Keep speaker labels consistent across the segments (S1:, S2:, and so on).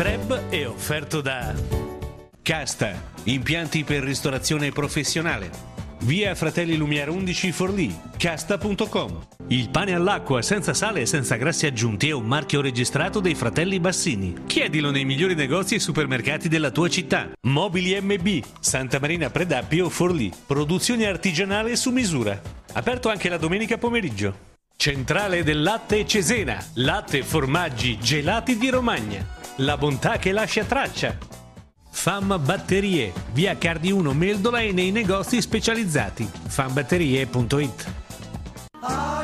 S1: Treb è offerto da Casta, impianti per ristorazione professionale. Via Fratelli Lumiere 11 Forlì, casta.com. Il pane all'acqua senza sale e senza grassi aggiunti è un marchio registrato dei fratelli Bassini. Chiedilo nei migliori negozi e supermercati della tua città. Mobili MB, Santa Marina Predappio Forlì. Produzione artigianale su misura. Aperto anche la domenica pomeriggio. Centrale del latte Cesena. Latte, formaggi, gelati di Romagna. La bontà che lascia traccia. FAM Batterie, via Cardi 1 Meldola e nei negozi specializzati. fambatterie.it
S2: A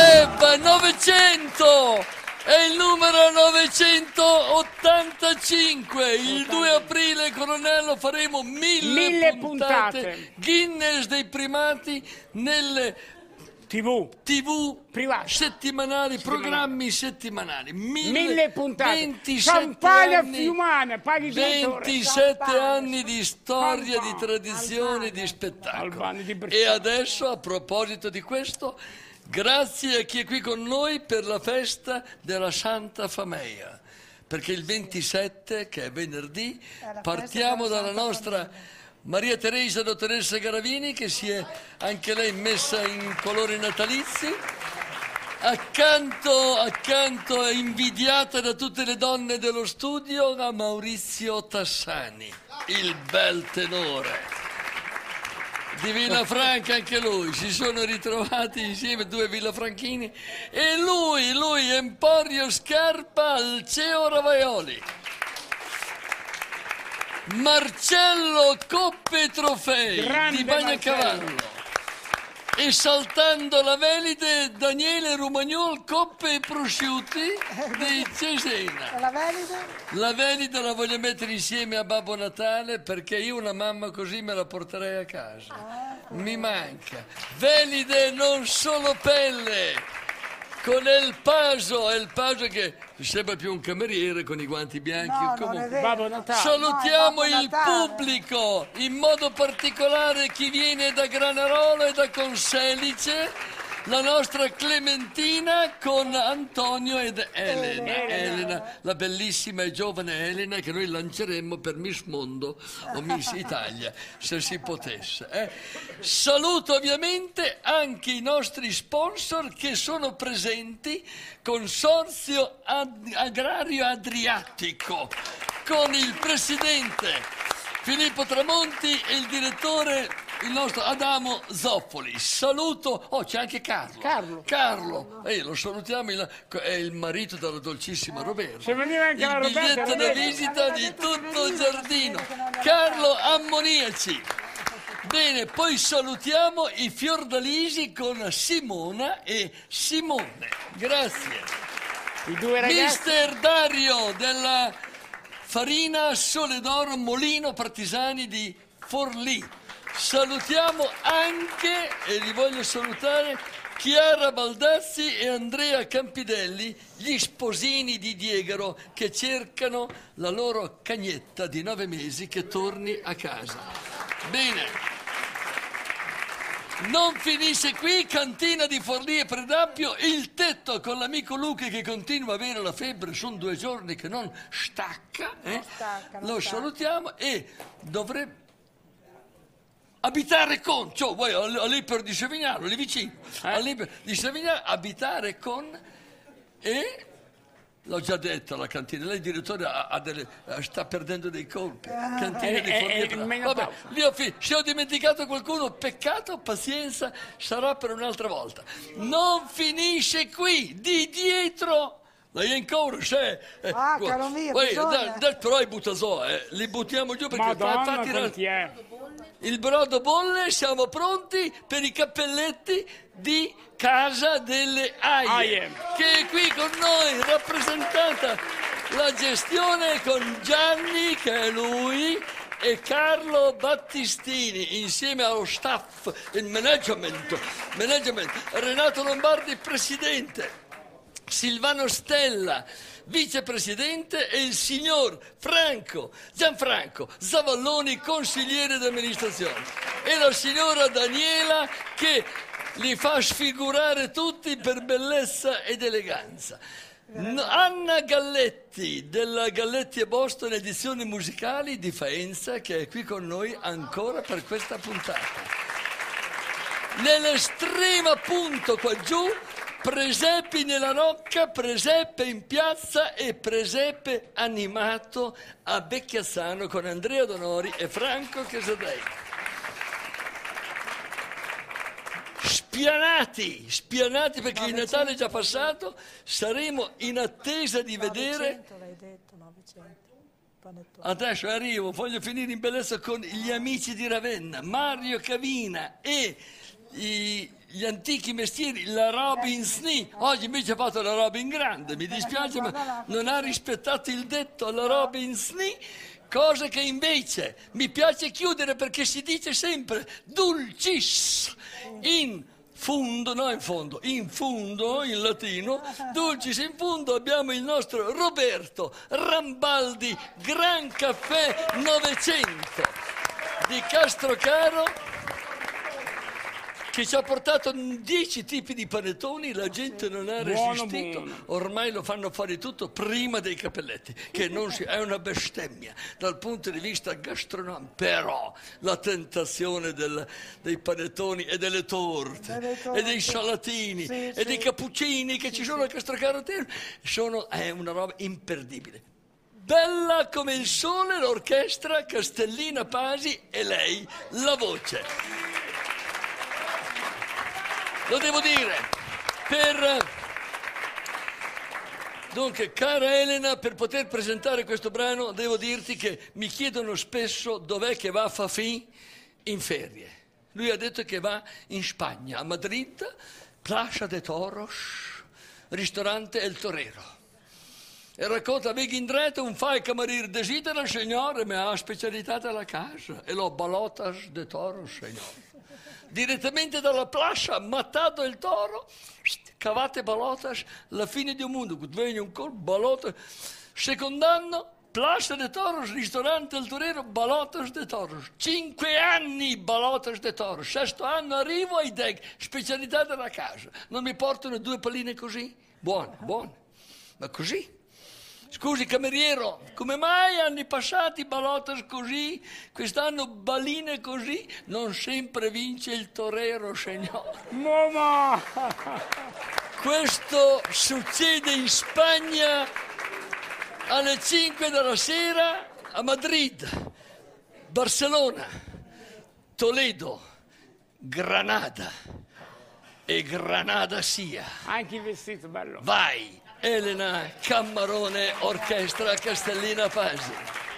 S2: Treb 900 è il numero 985. Il 2 aprile, Coronello, faremo mille,
S3: Mille
S2: puntate.
S3: puntate.
S2: Guinness dei primati nelle
S3: TV.
S2: TV
S3: Private.
S2: settimanali, programmi settimanali. Mille,
S3: Mille puntate.
S2: 27
S3: Champagne a
S2: anni,
S3: Fiumana, paghi
S2: 27 anni di storia, di tradizione, di spettacolo.
S3: Albano di
S2: E adesso, a proposito di questo, grazie a chi è qui con noi per la festa della Santa Famiglia. Perché il 27, che è venerdì, partiamo dalla nostra Maria Teresa dottoressa Garavini, che si è anche lei messa in colori natalizi. Accanto, accanto, invidiata da tutte le donne dello studio, a Maurizio Tassani, il bel tenore. Di Villafranca anche lui, si sono ritrovati insieme due villafranchini e lui, lui, Emporio Scarpa al Ceo Ravaioli. Marcello Coppe Trofei
S3: Grande
S2: di Bagnacavallo. E saltando la velide Daniele Romagnol Coppe e Prosciutti di Cesena.
S4: La Velida?
S2: La velida la voglio mettere insieme a Babbo Natale perché io una mamma così me la porterei a casa. Mi manca. Velide non solo pelle. Con il paso, è il paso che sembra più un cameriere con i guanti bianchi.
S4: No, non
S2: comunque. Salutiamo
S4: No,
S2: il
S4: Natale.
S2: pubblico, in modo particolare chi viene da Granarolo e da Conselice, la nostra Clementina con Antonio ed Elena. Elena, la bellissima e giovane Elena che noi lanceremmo per Miss Mondo o Miss Italia, se si potesse. eh. Saluto ovviamente anche i nostri sponsor che sono presenti, Consorzio Ad- Agrario Adriatico, con il presidente Filippo Tramonti e il direttore, il nostro Adamo Zoffoli. Saluto, oh c'è anche Carlo.
S3: Carlo.
S2: Carlo, eh, lo salutiamo, il- è il marito della dolcissima Roberta.
S3: Se veniva anche la
S2: Il
S3: Roberta,
S2: biglietto da
S3: Roberta.
S2: visita di tutto il giardino. Carlo Ammoniaci. Bene, poi salutiamo i fiordalisi con Simona e Simone. Grazie.
S3: I due ragazzi.
S2: Mister Dario della Farina Sole d'Oro Molino Partigiani di Forlì. Salutiamo anche, e li voglio salutare, Chiara Baldazzi e Andrea Campidelli, gli sposini di Diegaro che cercano la loro cagnetta di nove mesi che torni a casa. Bene. Non finisce qui, cantina di Forlì e Predappio, il tetto con l'amico Luca che continua a avere la febbre, sono due giorni che non stacca, eh?
S4: stacca, non
S2: lo
S4: stacca.
S2: salutiamo e dovrebbe abitare con, cioè voi a- Liper di Sevignano, lì vicino, a Liper di Sevignano, abitare con e... L'ho già detto alla cantina, lei direttore ha- ha delle- eh, sta perdendo dei colpi. Cantina di
S3: Eh, eh,
S2: e
S3: eh, menopausa.
S2: Vabbè, Lì ho fi- se ho dimenticato qualcuno, peccato, pazienza, sarà per un'altra volta. Non finisce qui, di dietro. Lei è ancora, se... eh,
S4: Ah,
S2: guarda,
S4: caro mio, bisogna.
S2: da- da- però i buttaso, eh, li buttiamo giù perché fa,
S3: Madonna,
S2: fa tirare... Il brodo bolle, siamo pronti per i cappelletti di Casa delle Aie,
S3: Aie.
S2: che è qui con noi, rappresentata la gestione con Gianni, che è lui, e Carlo Battistini, insieme allo staff, il management, management. Renato Lombardi, presidente. Silvano Stella, vicepresidente, e il signor Franco, Gianfranco Zavalloni, consigliere d'amministrazione. E la signora Daniela che li fa sfigurare tutti per bellezza ed eleganza. Anna Galletti della Galletti e Boston Edizioni Musicali di Faenza che è qui con noi ancora per questa puntata. Nell'estremo punto qua giù, presepi nella rocca, presepe in piazza e presepe animato a Becchiazzano con Andrea Donori e Franco Casadei. Spianati, spianati perché il Natale è già passato, saremo in attesa di vedere
S4: 900 l'hai detto, 900.
S2: Adesso arrivo, voglio finire in bellezza con gli amici di Ravenna, Mario Cavina e i- gli antichi mestieri, la Robin Snee. Oggi invece ha fatto la Robin Grande, mi dispiace ma non ha rispettato il detto la Robin Snee. Cosa che invece mi piace chiudere perché si dice sempre dulcis in fondo, no in fondo, in fondo in latino, dulcis in fondo abbiamo il nostro Roberto Rambaldi Gran Caffè 900 di Castrocaro che ci ha portato 10 tipi di panettoni, la gente non ha resistito, ormai lo fanno fare tutto prima dei cappelletti, che non si, è una bestemmia dal punto di vista gastronomico, però la tentazione del- dei panettoni e delle torte,
S4: Delle
S2: e
S4: torte.
S2: dei salatini
S4: Sì,
S2: e
S4: sì.
S2: dei cappuccini che ci sono a Castrocaro Terme, sono, è una roba imperdibile. Bella come il sole l'orchestra Castellina Pasi e lei la voce. Lo devo dire, per... Dunque, cara Elena, per poter presentare questo brano devo dirti che mi chiedono spesso dov'è che va Fafì in ferie. Lui ha detto che va in Spagna, a Madrid, Plaza de Toros, ristorante El Torero. E racconta, in dretto un fai camarir desidera, signore, ma ha specialità della casa. E lo balotas de toro, signore. Direttamente dalla plaza, matato il toro, cavate balotas, la fine un mondo. Vengono un colpo, balotas. Secondo anno, Plaza de Toros, ristorante El Torero, Balotas de Toros. Cinque anni Balotas de Toros. Sesto anno arrivo ai deg, specialità della casa. Non mi portano due palline così? Buone, buone. Ma così? Scusi cameriero, come mai anni passati balotas così, quest'anno baline così? Non sempre vince il torero, signore.
S3: Mamma!
S2: Questo succede in Spagna alle 5 della sera a Madrid, Barcellona, Toledo, Granada e Granada sia.
S3: Anche il vestito bello.
S2: Vai, Elena Cammarone, Orchestra Castellina Pasi.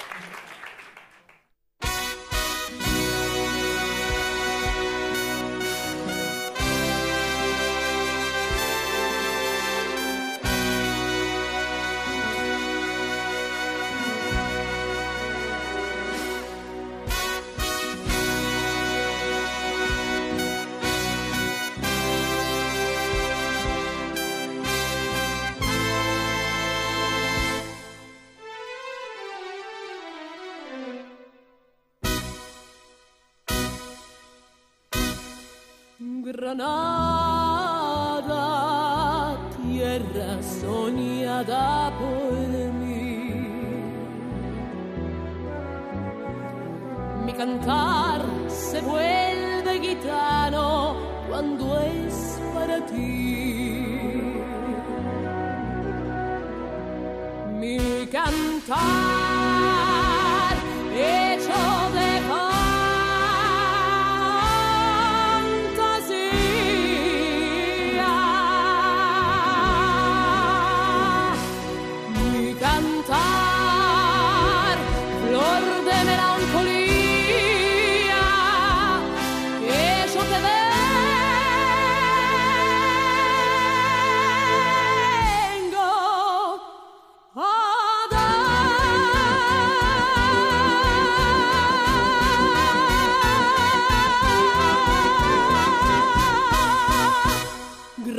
S5: Granada, tierra soñada por mí. Mi cantar se vuelve gitano cuando es para ti. Mi cantar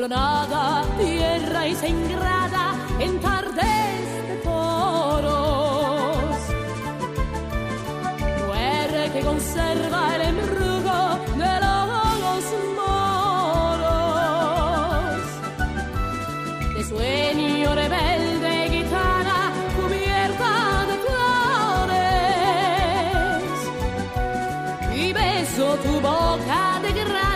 S5: tierra y se ingrata en tardes de toros. Muere que conserva el embrujo de los moros. De sueño rebelde gitana cubierta de flores. Y beso tu boca de grana,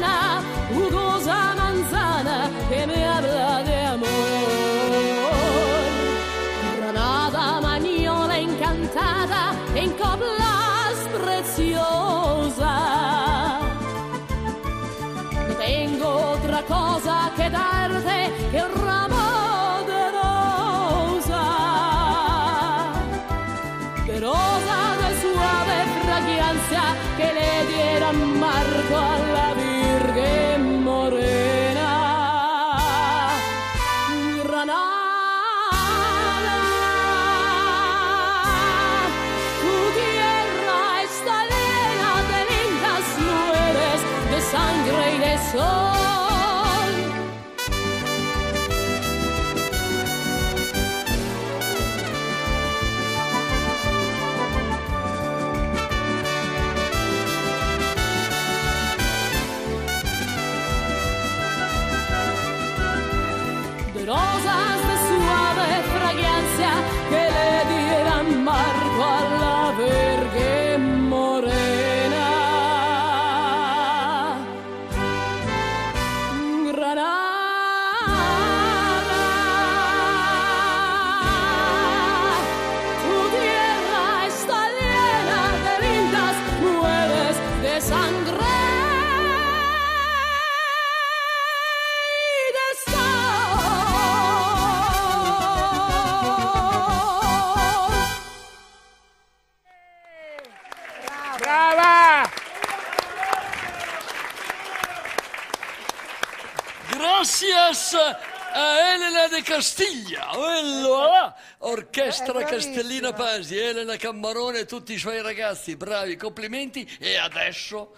S2: Gracias a Elena de Castiglia, quello là. Orchestra
S4: È bravissima.
S2: Castellina Pasi, Elena Cammarone e tutti i suoi ragazzi, bravi, complimenti. E adesso,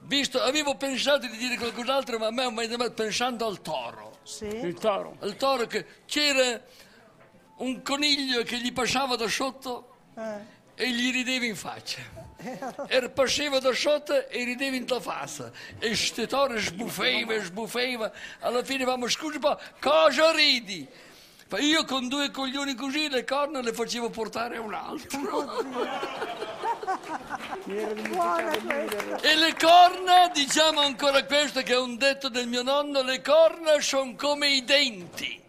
S2: visto, avevo pensato di dire qualcos'altro, ma a me ho mai pensando al toro.
S4: Sì.
S3: Il toro.
S2: Al toro che c'era un coniglio che gli passava da sotto
S4: Eh.
S2: E gli rideva in faccia. E passava da sotto e rideva in la faccia. E ste toro sbuffeva, sbuffeva. Alla fine vamo, scusa cosa ridi? Ma io con due coglioni così le corna le facevo portare a un altro. E le corna, diciamo ancora questo che è un detto del mio nonno, le corna sono come i denti.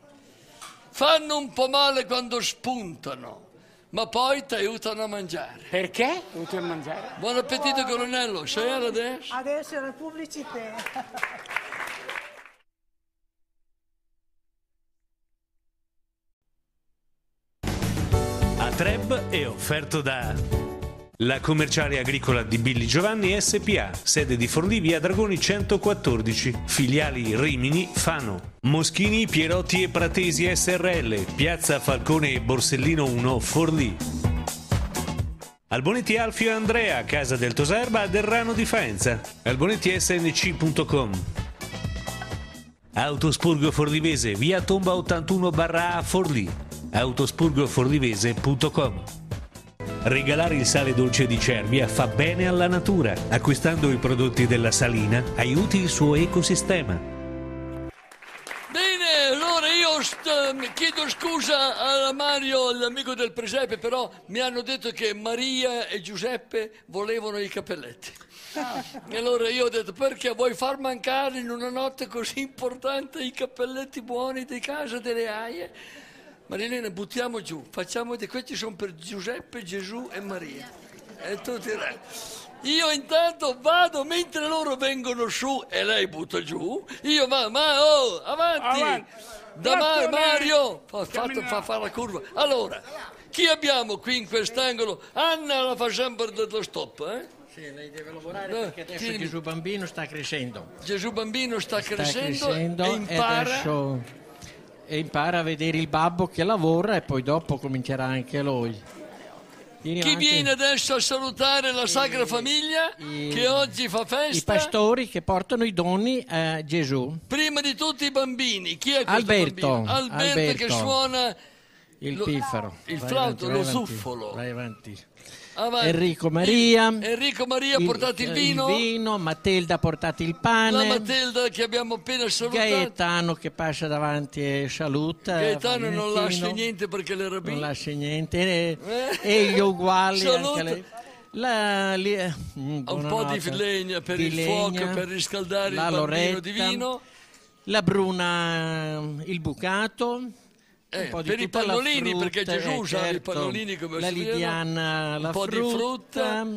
S2: Fanno un po' male quando spuntano, ma poi ti aiutano a mangiare.
S3: Perché? Tutti a mangiare.
S2: Buon appetito colonnello, sei adesso?
S4: Adesso è la pubblicità.
S1: A Treb è offerto da la commerciale agricola di Billy Giovanni SPA, sede di Forlì via Dragoni 114, filiali Rimini, Fano, Moschini, Pierotti e Pratesi SRL, piazza Falcone e Borsellino 1, Forlì. Albonetti Alfio Andrea, casa del Toserba Derrano di Faenza. albonettisnc.com Autospurgo Forlivese, via Tomba 81 barra A Forlì. autospurgoforlivese.com Regalare il sale dolce di Cervia fa bene alla natura. Acquistando i prodotti della salina aiuti il suo ecosistema.
S2: Bene, allora io st- chiedo scusa a Mario, l'amico del presepe, però mi hanno detto che Maria e Giuseppe volevano i cappelletti. E allora io ho detto perché vuoi far mancare in una notte così importante i cappelletti buoni di casa delle aie? Marilena, buttiamo giù, facciamo di questi sono per Giuseppe, Gesù e Maria. E tu direi. Io intanto vado mentre loro vengono su e lei butta giù. Io vado, ma oh, avanti!
S3: Avanti.
S2: Da Mario! Fa, fatto, fa fare la curva. Allora, chi abbiamo qui in quest'angolo? Anna la fa sempre dello stop, eh?
S6: Sì, lei deve lavorare
S2: Eh,
S6: perché adesso Gesù bambino sta crescendo.
S2: Gesù bambino sta,
S6: Sta
S2: crescendo,
S6: crescendo
S2: e
S6: e
S2: impara.
S6: adesso e impara a vedere il babbo che lavora e poi dopo comincerà anche lui. Vieni
S2: Chi
S6: avanti.
S2: viene adesso a salutare la Sacra Famiglia
S6: i-
S2: che oggi fa
S6: I
S2: festa?
S6: pastori che portano i doni a Gesù.
S2: Prima di tutti i bambini. Chi è
S6: Alberto,
S2: bambino? Alberto, che
S6: Alberto.
S2: suona
S6: Il
S2: Lo-
S6: piffero.
S2: il flauto, lo zuffolo.
S6: Vai avanti.
S2: Avanti.
S6: Enrico Maria.
S2: Enrico Maria ha portato il vino.
S6: Il vino, Matilda ha portato il pane.
S2: La Matilda che abbiamo appena salutato.
S6: Gaetano che passa davanti e saluta.
S2: Gaetano non lascia niente perché le
S6: Non
S2: rabine.
S6: lascia niente. E, e gli uguali. La, li- mm,
S2: Un po' di legna per
S6: Di
S2: il fuoco,
S6: legna.
S2: per riscaldare il bambino di
S6: Loretta.
S2: vino.
S6: La Bruna, il bucato.
S2: Eh, per i
S6: la
S2: pannolini, perché
S6: frutta,
S2: Gesù
S6: eh,
S2: usava i
S6: certo.
S2: pannolini come
S6: La. Lidiana, la
S2: un po'
S6: frutta.
S2: di frutta.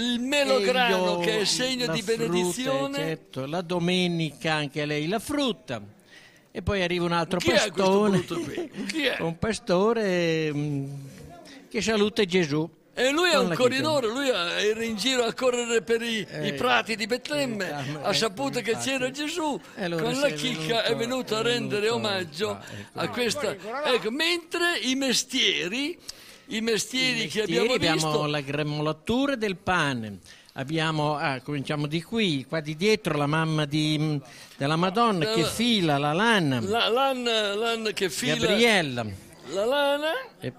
S2: Il melograno
S6: io-
S2: che è segno
S6: la
S2: di
S6: frutta,
S2: benedizione.
S6: certo. La domenica anche lei la frutta. E poi arriva un altro
S2: Chi
S6: pastore. un pastore mm, che saluta Gesù.
S2: E lui è un corridore, lui era in giro a correre per i,
S6: Eh,
S2: i prati di Betlemme,
S6: eh,
S2: ha
S6: eh,
S2: saputo che
S6: infatti.
S2: c'era Gesù,
S6: E allora
S2: con la
S6: è
S2: chicca è
S6: venuto-
S2: venuto a
S6: è
S2: rendere
S6: venuto
S2: omaggio
S6: qua, ecco.
S2: a questa... Ecco, mentre i mestieri, i mestieri che abbiamo
S6: Mestieri,
S2: visto...
S6: abbiamo la gremolatura del pane. Abbiamo, ah, cominciamo di qui, qua di dietro la mamma di- della Madonna che
S2: La-
S6: fila la lana,
S2: La, l'Anna, l'Anna che fila
S6: Gabriella.
S2: la lana,
S6: E,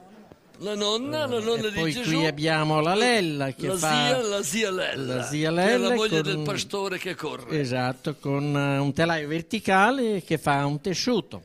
S2: la nonna, la nonna
S6: e
S2: di
S6: poi
S2: Gesù.
S6: qui abbiamo la Lella che
S2: la
S6: fa...
S2: zia, la zia Lella,
S6: la zia
S2: che è la
S6: Lella
S2: moglie
S6: con-
S2: del pastore che corre.
S6: Esatto, con eh, un telaio verticale che fa un tessuto.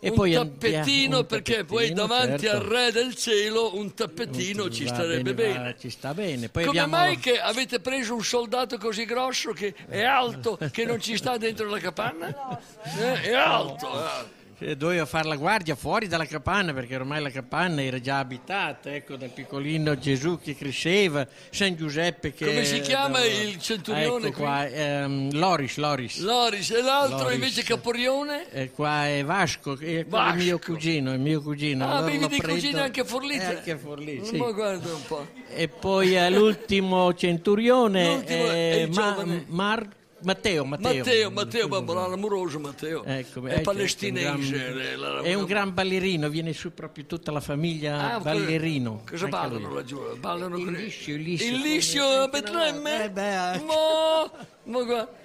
S6: E
S2: un
S6: poi
S2: tappetino
S6: andiamo- un
S2: perché poi davanti
S6: certo.
S2: al re del cielo un tappetino ci
S6: Va
S2: starebbe
S6: va-
S2: bene.
S6: ci sta bene. Poi
S2: Come
S6: abbiamo
S2: mai che avete preso un soldato così grosso che è alto che non ci sta dentro la capanna? Eh, è alto. eh.
S6: Eh, Dovevo fare la guardia fuori dalla capanna perché ormai la capanna era già abitata, ecco, dal piccolino Gesù che cresceva, San Giuseppe che...
S2: Come si chiama
S6: dove-
S2: il centurione
S6: Ecco qua, ehm, Loris, Loris.
S2: Loris e l'altro
S6: Loris.
S2: invece Caporione?
S6: E qua è Vasco, che è
S2: Vasco.
S6: il mio cugino, il mio cugino.
S2: Ah, avevi dei
S6: preso-
S2: cugini anche Forlì?
S6: Eh,
S2: te?
S6: anche Forlì, sì.
S2: Ma guarda un po'.
S6: E poi eh, l'ultimo centurione
S2: L'ultimo è
S6: è Ma-. Mar- Matteo, Matteo.
S2: Matteo, Matteo, babbolano amoroso Matteo.
S6: Ecco,
S2: è
S6: ecco,
S2: palestinese.
S6: è un gran-
S2: eh,
S6: È un gran ballerino, viene su proprio tutta la famiglia
S2: Ah,
S6: ballerino.
S2: Cosa
S6: anche
S2: ballano laggiù? Ballano
S6: Il
S2: con-
S6: liscio, il liscio.
S2: Il liscio a Betlemme?
S6: Eh, beh, anche.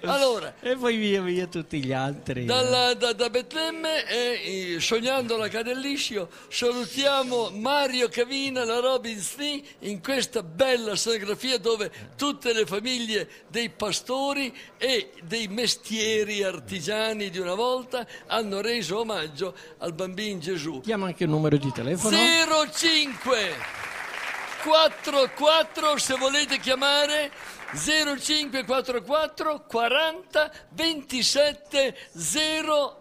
S2: Allora,
S6: E poi via via tutti gli altri.
S2: dalla- da, da Betlemme e sognando la del liscio salutiamo Mario Cavina, la Robin Snee in questa bella sonografia dove tutte le famiglie dei pastori e dei mestieri artigiani di una volta hanno reso omaggio al bambino Gesù.
S6: Diamo anche il numero di telefono.
S2: 05 44 se volete chiamare 0544 40 27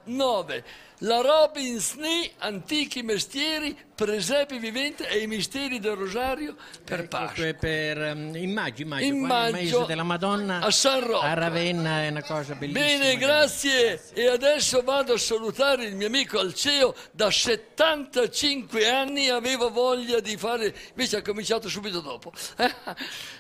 S2: 09 la Robin Snee Antichi Mestieri Presepe Vivente e i Misteri del Rosario per
S6: Ecco,
S2: Pasqua
S6: que- per um, in maggio, in maggio,
S2: In maggio
S6: mese della Madonna
S2: a San Rocco.
S6: a Ravenna è una cosa bellissima.
S2: Bene, grazie. E adesso vado a salutare il mio amico Alceo. Da 75 anni aveva voglia di fare, invece ha cominciato subito dopo.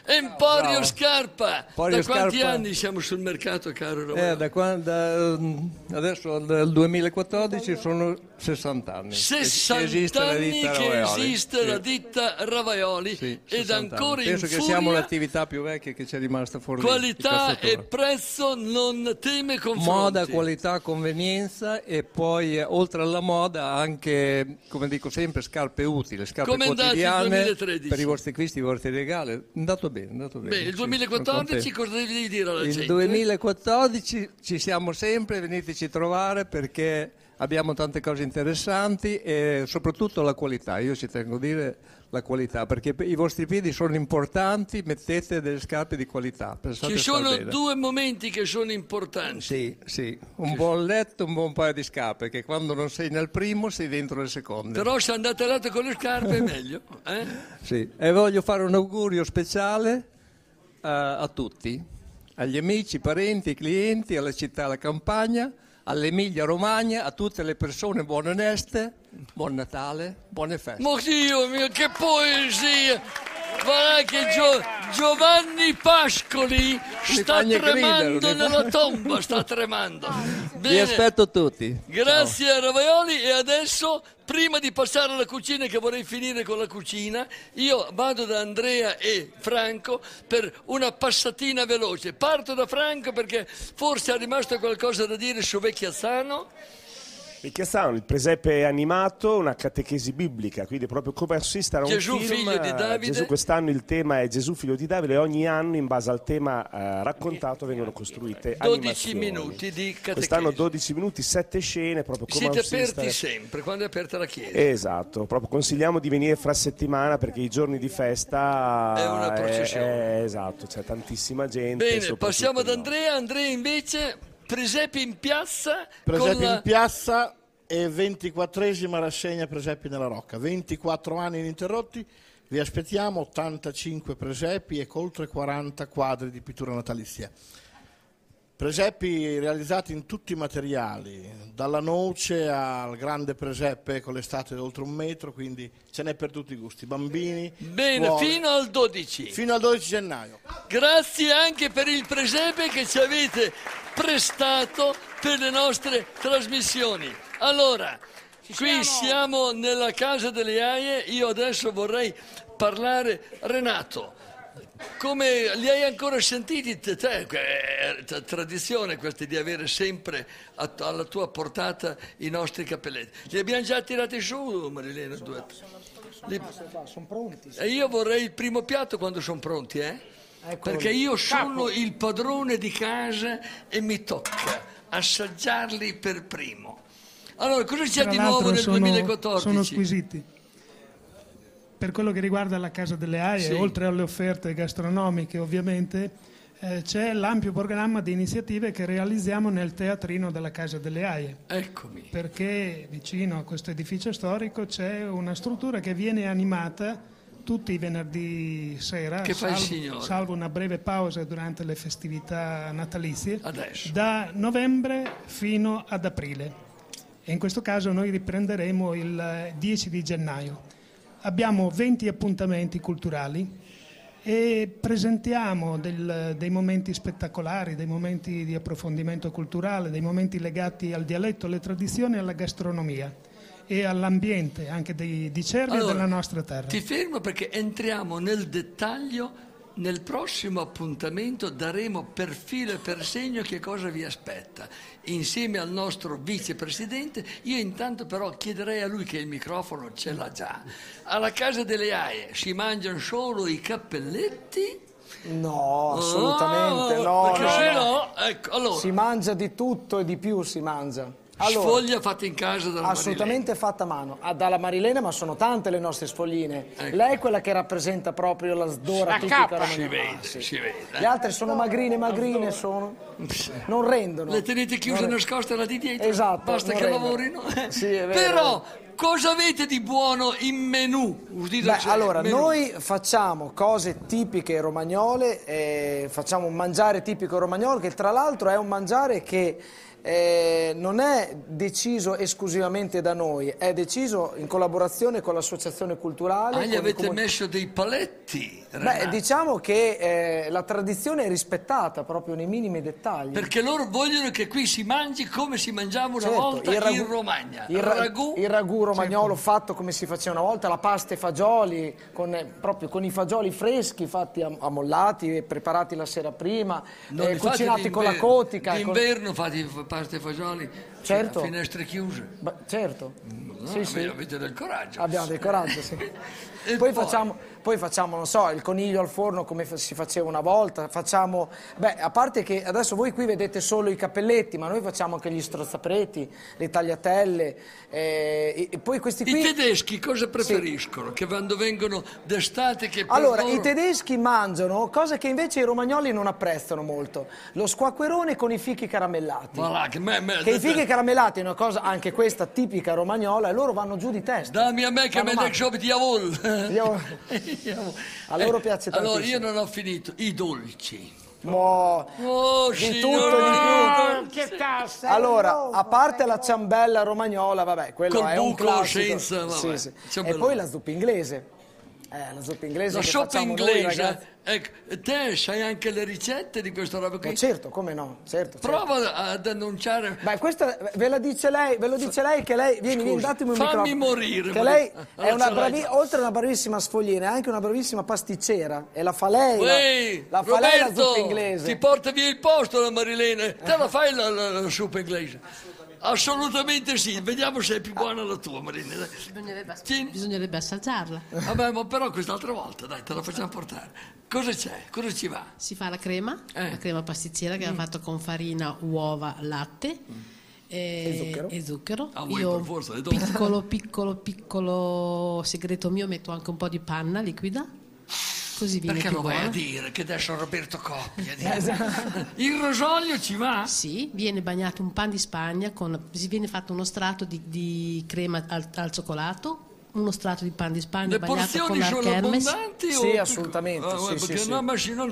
S2: Emporio
S7: Bravo.
S2: Scarpa.
S7: Emporio
S2: da quanti
S7: Scarpa.
S2: anni siamo sul mercato, caro
S7: Eh,
S2: Romano?
S7: da quando, da, mm, adesso dal 2014 sono 60 anni. che
S2: 60
S7: esiste la
S2: anni
S7: ditta
S2: che
S7: Ravaioli.
S2: esiste
S7: Sì,
S2: la ditta Ravaioli
S7: sì,
S2: ed
S7: 60
S2: ancora
S7: anni.
S2: in
S7: Penso che
S2: furia,
S7: siamo l'attività più vecchia che c'è rimasta fuori
S2: qualità e prezzo non teme confronti.
S7: Moda, qualità, convenienza e poi eh, oltre alla moda anche, come dico sempre, scarpe utili, scarpe
S2: Come è andato il
S7: quotidiane
S2: 2013?
S7: per i vostri acquisti, i vostri regali. È andato bene, è andato bene.
S2: Bene, il
S7: sì, sono
S2: 2014
S7: contento.
S2: cosa devi dire alla
S7: Il
S2: gente?
S7: 2014 ci siamo sempre, veniteci a trovare perché abbiamo tante cose interessanti e soprattutto la qualità. Io ci tengo a dire la qualità perché i vostri piedi sono importanti, mettete delle scarpe di qualità.
S2: Ci
S7: a
S2: sono due momenti che sono importanti.
S7: Sì, sì, un buon letto, un buon paio di scarpe, che quando non sei nel primo sei dentro nel secondo.
S2: Però se andate a letto con le scarpe è meglio. eh?
S7: Sì. E voglio fare un augurio speciale eh, a tutti, agli amici, parenti, clienti, alla città, alla campagna, all'Emilia Romagna, a tutte le persone buone oneste. Buon Natale, buone feste.
S2: Ma Dio mio, che poesia! Guarda che Gio- Giovanni Pascoli sta
S7: fanno
S2: tremando
S7: gridare, mi
S2: nella tomba, sta tremando. Bene.
S7: aspetto tutti.
S2: Grazie a Ravaioli e adesso, prima di passare alla cucina, che vorrei finire con la cucina, io vado da Andrea e Franco per una passatina veloce. Parto da Franco perché forse è rimasto qualcosa da dire su Vecchiazzano.
S8: Vecchiazzano, il presepe animato, una catechesi biblica, quindi proprio come assistere a un
S2: Gesù,
S8: film.
S2: figlio di
S8: eh,
S2: Davide.
S8: Gesù, quest'anno il tema è Gesù figlio di Davide e ogni anno in base al tema eh, raccontato vengono costruite
S2: 12
S8: animazioni.
S2: minuti di catechesi.
S8: Quest'anno 12 minuti, 7 scene, proprio come
S2: Siete aperti sempre, quando è aperta la chiesa.
S8: Esatto, proprio consigliamo di venire fra settimana perché i giorni di festa
S2: È una processione.
S8: è- esatto, c'è tantissima gente.
S2: Bene, passiamo ad. Andrea. Andrea invece, presepe in piazza.
S9: Presepi
S2: la-
S9: in piazza e 24esima rassegna Presepi nella Rocca. 24 anni ininterrotti, vi aspettiamo 85 presepi e oltre 40 quadri di pittura natalizia. Presepi realizzati in tutti i materiali, dalla noce al grande presepe con l'estate di oltre un metro, quindi ce n'è per tutti i gusti, bambini.
S2: Bene,
S9: scuole.
S2: fino al 12.
S9: fino al 12 gennaio.
S2: Grazie anche per il presepe che ci avete prestato per le nostre trasmissioni. Allora, qui siamo nella casa delle Aie, io adesso vorrei parlare Renato. Come li hai ancora sentiti te, è t- tradizione questa di avere sempre alla tua portata i nostri cappelletti. Li abbiamo già tirati su, Marilena? Due. Li-
S4: Sono pronti.
S2: e io vorrei il primo piatto quando sono pronti, eh?
S4: Eccoli.
S2: Perché io sono il padrone di casa e mi tocca assaggiarli per primo. Allora, cosa c'è
S10: Tra
S2: di nuovo nel
S10: sono,
S2: 2014?
S10: sono squisiti. Per quello che riguarda la Casa delle Aie,
S2: Sì.
S10: oltre alle offerte gastronomiche ovviamente, eh, c'è l'ampio programma di iniziative che realizziamo nel teatrino della Casa delle Aie.
S2: Eccomi.
S10: perché vicino a questo edificio storico c'è una struttura che viene animata tutti i venerdì sera, salvo, salvo una breve pausa durante le festività natalizie,
S2: Adesso.
S10: da novembre fino ad aprile. E in questo caso noi riprenderemo il eh, 10 di gennaio. Abbiamo 20 appuntamenti culturali e presentiamo del- dei momenti spettacolari, dei momenti di approfondimento culturale, dei momenti legati al dialetto, alle tradizioni e alla gastronomia e all'ambiente anche dei, di Cervia
S2: Allora,
S10: e della nostra terra.
S2: Ti fermo perché entriamo nel dettaglio. Nel prossimo appuntamento daremo per filo e per segno che cosa vi aspetta. Insieme al nostro vicepresidente, io intanto però chiederei a lui che il microfono ce l'ha già. Alla casa delle Aie si mangiano solo i cappelletti?
S3: No, assolutamente
S2: Oh,
S3: no.
S2: Perché
S3: no,
S2: se
S3: no.
S2: no, ecco, allora,
S3: Si mangia di tutto e di più si mangia. Allora,
S2: sfoglia fatta in casa dalla
S3: assolutamente fatta a mano. Ah, dalla Marilena, ma sono tante le nostre sfogline.
S2: Ecco.
S3: Lei è quella che rappresenta proprio la sdora
S4: La
S3: tipica
S4: cappa.
S2: Si vede,
S3: sì.
S2: si vede. eh.
S3: Le altre sono magrine, magrine, sono... non rendono.
S2: Le tenete chiuse nascoste là di dietro?
S3: Esatto,
S2: Basta che
S3: rendono.
S2: lavorino.
S3: Sì, è vero,
S2: Però, cosa avete di buono in menù?
S3: Beh, allora,
S2: menù.
S3: noi facciamo cose tipiche romagnole, eh, facciamo un mangiare tipico romagnolo che tra l'altro è un mangiare che eh, non è deciso esclusivamente da noi, è deciso in collaborazione con l'associazione culturale.
S2: Ah,
S3: con
S2: gli avete
S3: comuni-
S2: messo dei paletti,
S3: Beh, diciamo che eh, la tradizione è rispettata proprio nei minimi dettagli.
S2: Perché loro vogliono che qui si mangi come si mangiava una
S3: Certo,
S2: volta
S3: ragù-
S2: in Romagna.
S3: Il, ra-
S2: ragù,
S3: il ragù romagnolo fatto come si faceva una volta, la pasta e fagioli, con, eh, proprio con i fagioli freschi fatti am- ammollati, e preparati la sera prima, eh, cucinati con la cotica. con-
S2: D'inverno fate i f- pasta e fagioli
S3: Certo.
S2: a finestre chiuse.
S3: Beh, certo,
S2: No,
S3: sì, sì.
S2: Avete del coraggio.
S3: abbiamo del coraggio. Sì.
S2: E
S3: Poi
S2: poi?
S3: facciamo, poi facciamo, non so, il coniglio al forno come si faceva una volta, facciamo, beh, a parte che adesso voi qui vedete solo i cappelletti, ma noi facciamo anche gli strozzapreti, le tagliatelle, eh, e, poi questi
S2: I
S3: qui...
S2: tedeschi cosa preferiscono? Che quando vengono d'estate che
S3: Allora,
S2: loro-
S3: i tedeschi mangiano cose che invece i romagnoli non apprezzano molto. Lo squacquerone con i fichi caramellati.
S2: Voilà, che me- me-
S3: Che i fichi caramellati è una cosa, anche questa, tipica romagnola, e loro vanno giù di testa.
S2: Dammi a me che me ne
S3: matti.
S2: so di
S3: Io- A loro piace
S2: Allora,
S3: tantissimo.
S2: io non ho finito. I dolci.
S3: Mo-
S2: Oh,
S3: di tutto e di più.
S4: Che tassa!
S3: Allora, a parte la ciambella romagnola, vabbè, quello
S2: Col
S3: è un classico.
S2: senza, vabbè,
S3: Sì, sì. E poi la zuppa inglese. Eh, la zuppa inglese
S2: La
S3: che facciamo noi,
S2: inglese
S3: ragazzi.
S2: Ecco, te sai anche le ricette di questa roba qui?
S3: Ma certo, come no? Certo, certo.
S2: Prova ad annunciare.
S3: Beh, questa ve la dice lei, ve lo dice lei che lei vieni, vieni, datemi un
S2: fammi
S3: microfono.
S2: morire,
S3: Che lei è una bravi- oltre a una bravissima sfogliera, è anche una bravissima pasticcera e la fa lei, la-
S2: Ehi,
S3: la, fa lei la zuppa inglese.
S2: ti porta via il posto la Marilena. Te la fai la, la, la zuppa inglese? Assolutamente sì, vediamo se è più buona la tua Marilena. dai.
S5: Bisognerebbe, assaggiarla.
S2: Vabbè, ma però quest'altra volta, dai, te la facciamo portare. Cosa c'è? Cosa ci va?
S5: Si fa la crema,
S2: Eh.
S5: la crema pasticcera che è fatta con farina, uova, latte e,
S3: E zucchero.
S5: e zucchero.
S2: Ah,
S5: Io
S2: forza
S5: piccolo, piccolo, piccolo segreto mio metto anche un po' di panna liquida, così viene
S2: Perché lo vai
S5: buona.
S2: a dire che adesso Roberto Coppia? Il rosolio ci va?
S5: Sì, viene bagnato un pan di Spagna, con, si viene fatto uno strato di, di crema al, al cioccolato, uno strato di pan di Spagna
S2: Le
S5: bagnato con
S2: porzioni sono
S5: l'archermes.
S2: abbondanti?
S3: Sì, assolutamente,
S2: Ah,
S3: sì,
S2: perché
S3: sì,
S2: no,
S3: sì.
S2: no,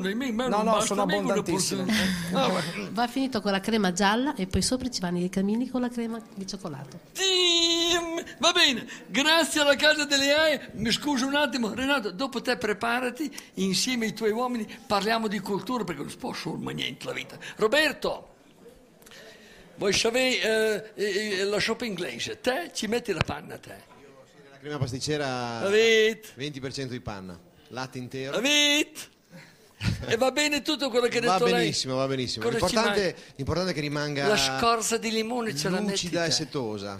S3: No,
S2: non
S3: no, sono abbondantissime.
S2: Ah,
S5: Va finito con la crema gialla e poi sopra ci vanno i camini con la crema di cioccolato.
S2: Va bene, grazie alla Casa delle AE. Mi scuso un attimo, Renato, dopo te preparati, insieme ai tuoi uomini parliamo di cultura perché non si può solo ma niente la vita. Roberto, vuoi sapere eh, eh, la shop inglese? Te ci metti la panna, te.
S11: Crema pasticcera
S2: Avete?
S11: 20% di panna, latte intero.
S2: Avete? E va bene tutto quello che ha
S11: Va
S2: detto lei?
S11: benissimo, va benissimo.
S2: Cosa ci
S11: L'importante, l'importante è che rimanga
S2: La scorza di limone ce la metti
S11: lucida e setosa.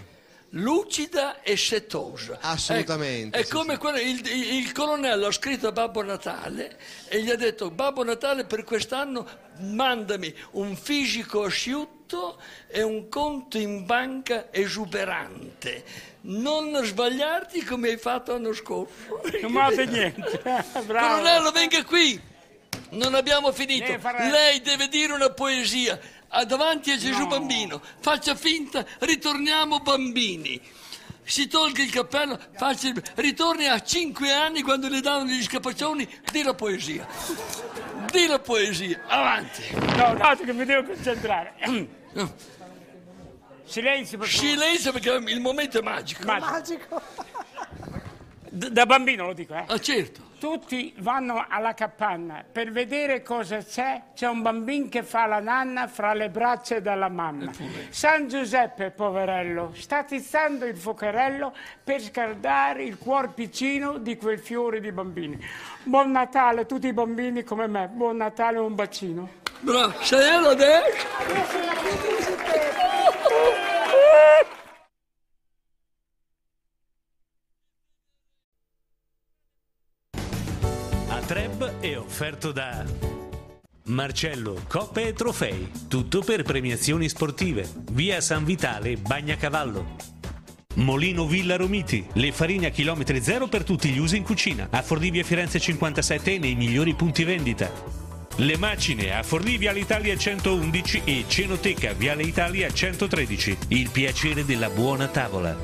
S2: lucida e setosa.
S11: Assolutamente,
S2: Ecco, è
S11: sì,
S2: come quello- il, il- il colonnello ha scritto a Babbo Natale e gli ha detto Babbo Natale per quest'anno mandami un fisico asciutto e un conto in banca esuberante. Non sbagliarti come hai fatto l'anno scorso.
S12: Non mi ha niente. Bravo.
S2: Colonnello, venga qui. Non abbiamo finito.
S12: Fare-
S2: Lei deve dire una poesia davanti a Gesù bambino. Faccia finta, ritorniamo bambini. Si tolga il cappello, faccia il- ritorni a cinque anni quando le davano gli scapaccioni, di la poesia. Di la poesia, avanti.
S12: No, no, che mi devo concentrare. Silenzio, per favore.
S2: Silenzio perché il momento è magico.
S4: Magico.
S12: D- Da bambino lo dico, eh.
S2: Ah, certo.
S12: Tutti vanno alla capanna per vedere cosa c'è. C'è un bambino che fa la nanna fra le braccia della mamma. San Giuseppe, poverello, sta tizzando il fuocherello per scaldare il cuor piccino di quel fiore di bambini. Buon Natale a tutti i bambini come me. Buon Natale e un bacino.
S2: Bravo, sei
S4: la.
S1: A Treb è offerto da Marcello, coppe e trofei, tutto per premiazioni sportive. Via San Vitale, Bagnacavallo. Molino Villa Romiti, le farine a chilometri zero per tutti gli usi in cucina. A Fordivia Firenze 57 e nei migliori punti vendita. Le macine a Forlì Viale Italia 111 e Cenoteca Viale Italia 113. Il piacere della buona tavola.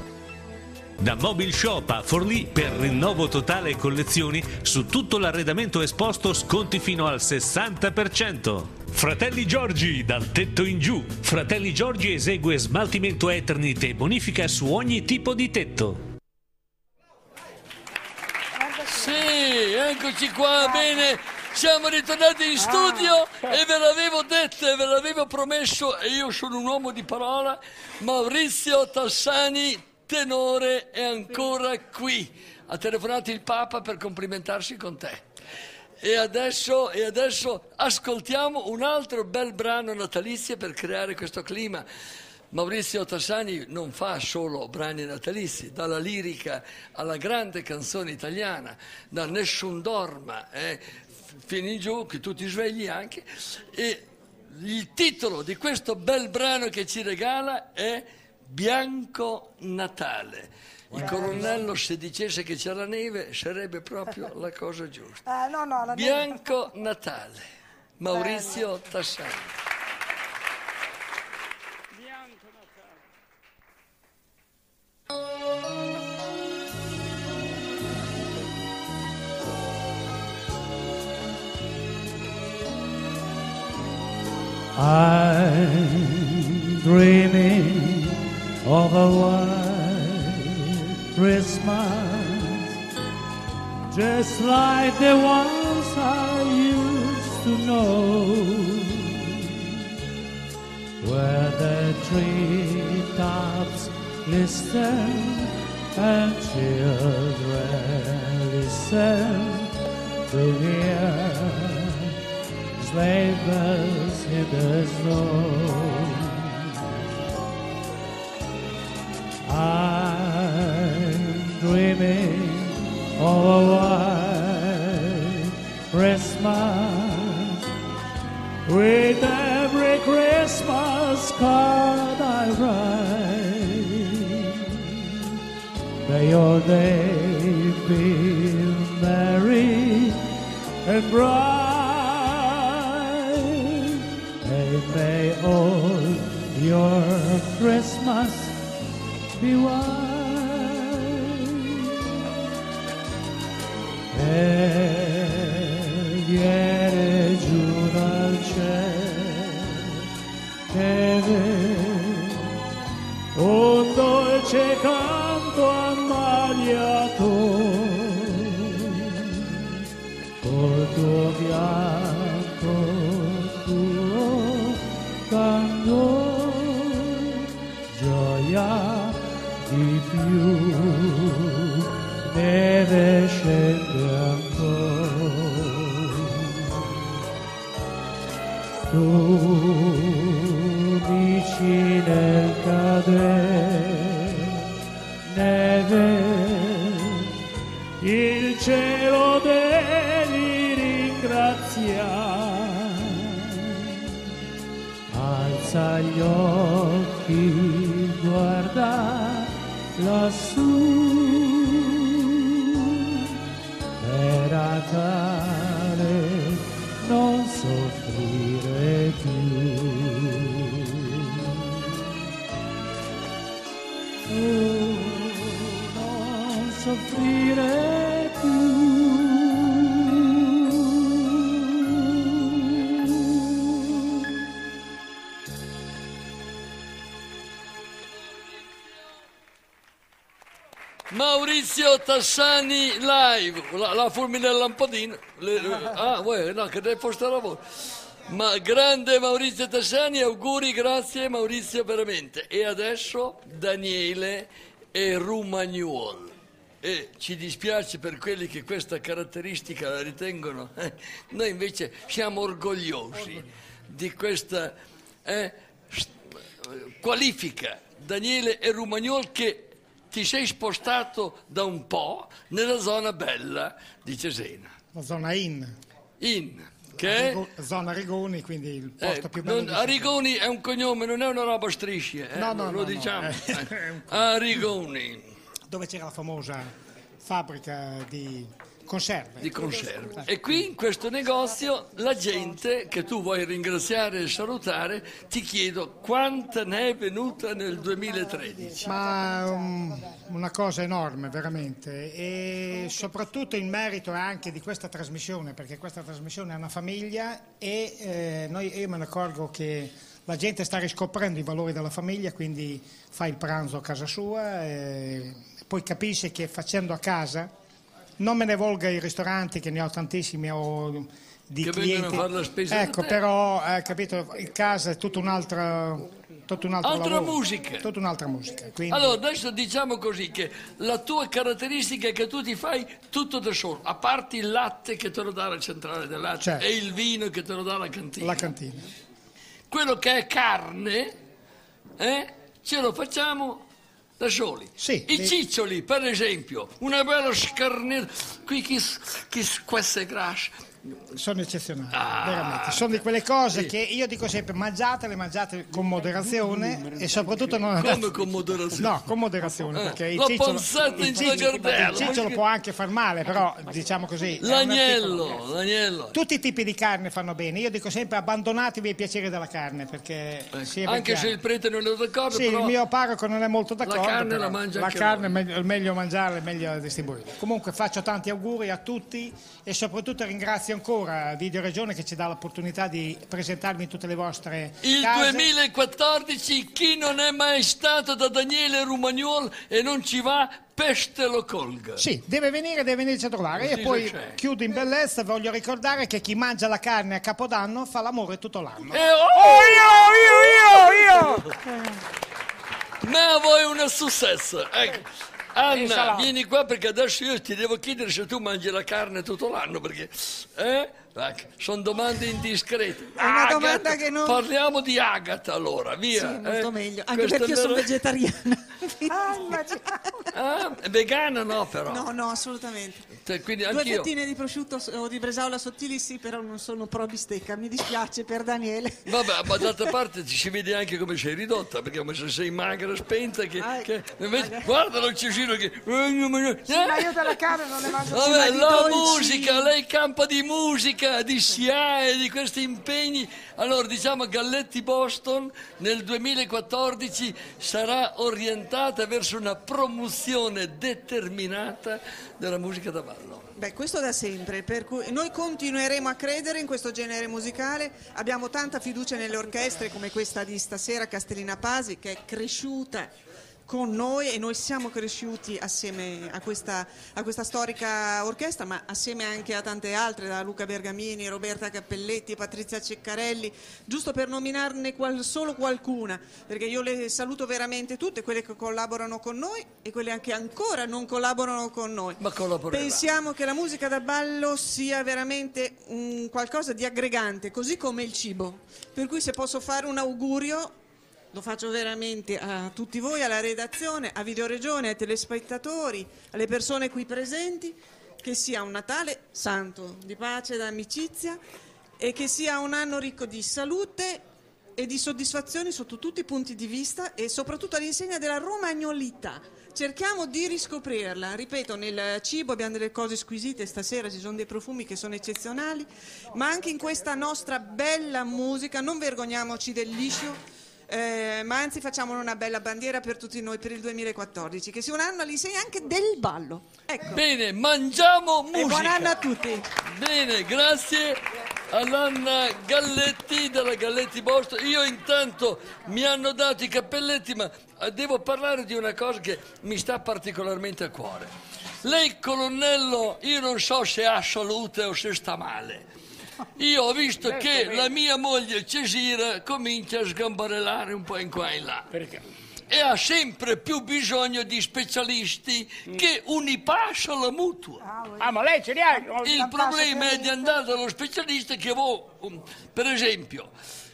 S1: Da Mobile Shop a Forlì per rinnovo totale collezioni su tutto l'arredamento esposto sconti fino al 60%. Fratelli Giorgi dal tetto in giù. Fratelli Giorgi esegue smaltimento Eternit e bonifica su ogni tipo di tetto.
S2: Sì, eccoci qua, bene. Siamo ritornati in studio e ve l'avevo detto e ve l'avevo promesso e io sono un uomo di parola. Maurizio Tassani, tenore, è ancora qui. Ha telefonato il Papa per complimentarsi con te. E adesso, e adesso ascoltiamo un altro bel brano natalizio per creare questo clima. Maurizio Tassani non fa solo brani natalizi, dalla lirica alla grande canzone italiana, da Nessun Dorma, eh, fini giù, che tu ti svegli anche. E il titolo di questo bel brano che ci regala è Bianco Natale. Il colonnello se dicesse che c'è la neve sarebbe proprio la cosa giusta.
S4: Eh, no, no, la neve-
S2: Bianco Natale, Maurizio Tassani.
S13: I'm dreaming of a white Christmas, just like the ones I used to know, where the treetops listen and children listen to hear sleigh bells in the snow. I'm dreaming of a white Christmas with every Christmas card I write. May your day be merry and bright. May all your Christmas be white. E giù dal cielo vede un dolce canto ammaliato col tuo bianco più neve scende ancora. Tu dici nel cadere
S2: coração. Tassani live, la, la fulmine del lampadino. Le- ah, vuoi? No, che deve postare la voce. Ma grande Maurizio Tassani, auguri, grazie Maurizio veramente. E adesso Daniele e Rumagnuol. E ci dispiace per quelli che questa caratteristica la ritengono. eh, Noi invece siamo orgogliosi di questa eh, qualifica. Daniele e Rumagnol che ti sei spostato da un po' nella zona bella di Cesena.
S14: La zona in.
S2: In, che è...
S14: Arrigo- zona Rigoni, quindi il posto
S2: Eh,
S14: più bello
S2: non- Arigoni è un cognome, non è una roba striscia, eh,
S14: No, no,
S2: lo
S14: no, no,
S2: diciamo.
S14: eh,
S2: eh.
S14: un-
S2: Arigoni
S14: dove c'era la famosa fabbrica di conserve.
S2: di conserve. E qui in questo negozio la gente che tu vuoi ringraziare e salutare ti chiedo quanta ne è venuta nel 2013.
S14: Ma um, una cosa enorme, veramente, e soprattutto in merito anche di questa trasmissione, perché questa trasmissione è una famiglia e eh, noi, io me ne accorgo che la gente sta riscoprendo i valori della famiglia, quindi fa il pranzo a casa sua, e poi capisce che facendo a casa, non me ne volga i ristoranti, che ne ho tantissimi, ho di
S2: Che
S14: clienti.
S2: vengono a fare la spesa
S14: Ecco,
S2: te.
S14: però, eh, capito, in casa è tutto un altro, tutto un altro
S2: Altra
S14: lavoro.
S2: musica.
S14: Tutta un'altra musica. Quindi...
S2: Allora, adesso diciamo così che la tua caratteristica è che tu ti fai tutto da solo, a parte il latte che te lo dà la centrale del latte
S14: Certo.
S2: e il vino che te lo dà la cantina.
S14: La cantina.
S2: Quello che è carne, eh, ce lo facciamo da soli.
S14: Sì,
S2: I
S14: le-
S2: ciccioli, per esempio, una bella scarnetta, qui chi, chi queste grasse.
S14: Sono eccezionali,
S2: Ah,
S14: veramente. Sono di quelle cose che io dico sempre mangiatele, mangiate con moderazione e soprattutto non
S2: Come con moderazione?
S14: No, con moderazione,
S2: Eh,
S14: perché il
S2: la
S14: cicciolo, il cicciolo- il cicciolo può anche far male, però diciamo così.
S2: L'agnello, l'agnello.
S14: Tutti i tipi di carne fanno bene. Io dico sempre abbandonatevi ai piaceri della carne, perché ben
S2: Anche se il prete non è d'accordo,
S14: Sì,
S2: però
S14: il mio parroco non è molto d'accordo.
S2: carne
S14: però
S2: la mangia
S14: La carne è
S2: lui.
S14: meglio, è meglio mangiarla, è meglio distribuirla. Comunque faccio tanti auguri a tutti e soprattutto ringrazio ancora Video Regione che ci dà l'opportunità di presentarmi in tutte le vostre
S2: Il
S14: case.
S2: 2014 chi non è mai stato da Daniele Rumagnol e non ci va, peste lo colga.
S14: Sì, deve venire, deve venirci a trovare.
S2: Così
S14: e poi chiudo in bellezza, voglio ricordare che chi mangia la carne a Capodanno fa l'amore tutto l'anno.
S2: E oh,
S14: io, io, io!
S2: Ma a voi un successo. Ecco. Anna,
S14: Insalata.
S2: vieni qua perché adesso io ti devo chiedere se tu mangi la carne tutto l'anno perché eh? Ecco, sono domande indiscrete.
S4: È una
S2: Agata.
S4: domanda che non-
S2: Parliamo di Agata allora, via.
S4: Sì, molto
S2: eh?
S4: meglio. Anche
S2: Questa
S4: perché io sono vegetariana.
S15: Ah.
S2: Ah, è vegana no però.
S4: No, no, assolutamente.
S2: Cioè, quindi
S4: Due
S2: anch'io.
S4: fettine di prosciutto o di bresaola sottili sì, però non sono pro bistecca. Mi dispiace per Daniele.
S2: Vabbè, ma d'altra parte ci si vede anche come sei ridotta, perché come se sei magra, spenta, che,
S4: Ah,
S2: che- invece, guarda l'uccesino che...
S15: Sì, ma io della carne non ne mangio
S2: Vabbè,
S15: più.
S2: la musica, lei campa di musica, di SIAE, di questi impegni. Allora, diciamo Galletti Boston nel 2014 sarà orientata verso una promozione determinata della musica da ballo.
S4: Beh, questo da sempre, per cui noi continueremo a credere in questo genere musicale, abbiamo tanta fiducia nelle orchestre come questa di stasera, Castellina Pasi, che è cresciuta con noi e noi siamo cresciuti assieme a questa, a questa storica orchestra, ma assieme anche a tante altre, da Luca Bergamini, Roberta Cappelletti, Patrizia Ceccarelli, giusto per nominarne qual- solo qualcuna, perché io le saluto veramente tutte, quelle che collaborano con noi e quelle che ancora non collaborano con noi. Pensiamo che la musica da ballo sia veramente un qualcosa di aggregante, così come il cibo. Per cui se posso fare un augurio, lo faccio veramente a tutti voi, alla redazione, a Videoregione, ai telespettatori, alle persone qui presenti, che sia un Natale santo, di pace ed amicizia e che sia un anno ricco di salute e di soddisfazioni sotto tutti i punti di vista e soprattutto all'insegna della romagnolità. Cerchiamo di riscoprirla, ripeto, nel cibo abbiamo delle cose squisite, stasera ci sono dei profumi che sono eccezionali, ma anche in questa nostra bella musica, non vergogniamoci del liscio, eh, ma anzi facciamo una bella bandiera per tutti noi per il 2014, che sia un anno all'insegna anche del ballo. Ecco.
S2: Bene, mangiamo musica.
S4: E buon anno a tutti.
S2: Bene, grazie all'Anna Galletti della Galletti Boston. Io intanto mi hanno dato i cappelletti, ma devo parlare di una cosa che mi sta particolarmente a cuore. Lei, colonnello, io non so se ha salute o se sta male. Io ho visto che la mia moglie Cesira comincia a sgambarellare un po' in qua e in là. E ha sempre più bisogno di specialisti che Unipass o la mutua.
S12: Ah, ma lei ce li ha?
S2: Il problema è di andare dallo specialista che vo- um, per esempio,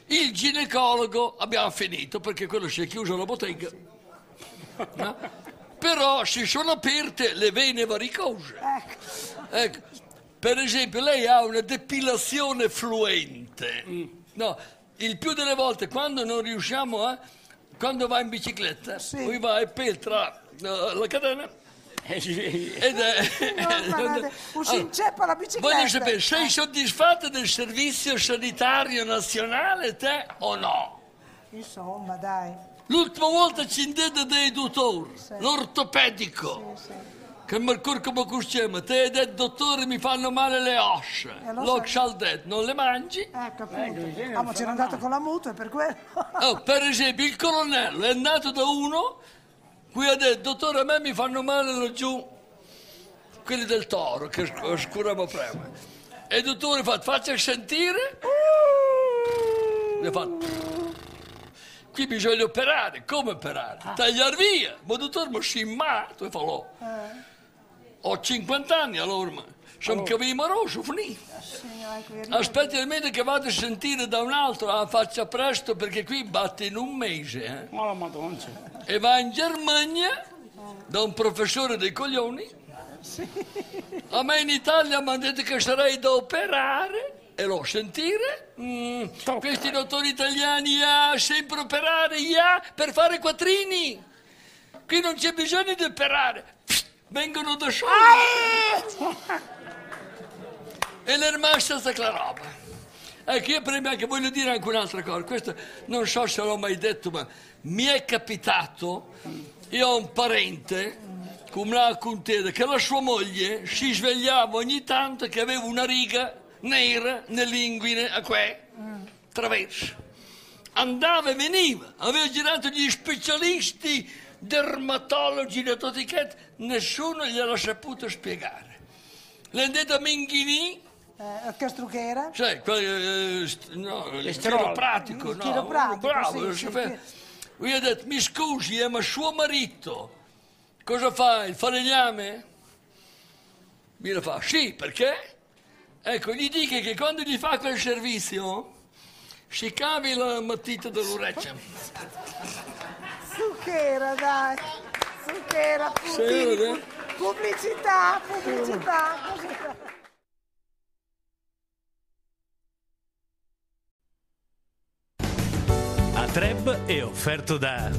S2: il ginecologo abbiamo finito perché quello si è chiuso la bottega. no? Però si sono aperte le vene varicose. Ecco. Per esempio, lei ha una depilazione fluente. No, il più delle volte quando non riusciamo a. quando va in bicicletta, poi va e peltra eh, la catena. Ed è,
S15: No, guardate, si inceppa la bicicletta.
S2: Voglio sapere, sei soddisfatta del servizio sanitario nazionale, te o no?
S15: Insomma, dai.
S2: L'ultima volta ci indede dei dottori, l'ortopedico, che mi ricordo come custiamo, te e del dottore mi fanno male le osce,
S15: Eh, lo
S2: scialdet, non le mangi?
S15: Ecco, appunto. Ah, ma c'era andato con la mutua e per quello.
S2: Oh, per esempio, il colonnello è andato da uno, qui ha detto, dottore, a me mi fanno male laggiù, quelli del toro, che sc- oscuriamo prima. E il dottore fa, faccia sentire. Le fa, qui bisogna operare, come operare? Tagliare via, ma dottore, ma si immato, e fa, "Oh, ho 50 anni allora, sono capito rosso, finito. Aspetti almeno che vado a sentire da un altro, ah, faccia presto perché qui batte in un mese. eh.
S12: Ma madonna.
S2: E va in Germania da un professore dei coglioni. A me in Italia mi hanno detto che sarei da operare e l'ho sentire. Mm, questi dottori italiani ah, sempre operare, ah, per fare quattrini. Qui non c'è bisogno di operare, vengono da soli. E le rimasta questa roba. Ecco, io prima anche voglio dire anche un'altra cosa, questo non so se l'ho mai detto, ma mi è capitato, io ho un parente, come la contesa, che la sua moglie si svegliava ogni tanto che aveva una riga nera, nell'inguine, a qua, traverso. Andava e veniva, aveva girato gli specialisti, dermatologi, da tutti i nessuno gliel'ha saputo spiegare. L'ha detto a Menghini,
S15: Eh, che strucchera?
S2: cioè, quel, eh, st- no, il chiropratico,
S15: Il
S2: no,
S15: chiropratico,
S2: bravo,
S15: sì,
S2: lo
S15: sì.
S2: Lui ha detto, mi scusi, eh, ma suo marito cosa fa? Il falegname? Mi lo fa, sì, perché? Ecco, gli dica che quando gli fa quel servizio si cavi la matita dell'orecchio.
S15: Zucchera, dai. Zucchera, pubblicità, pubblicità, pubblicità.
S1: A Treb è offerto da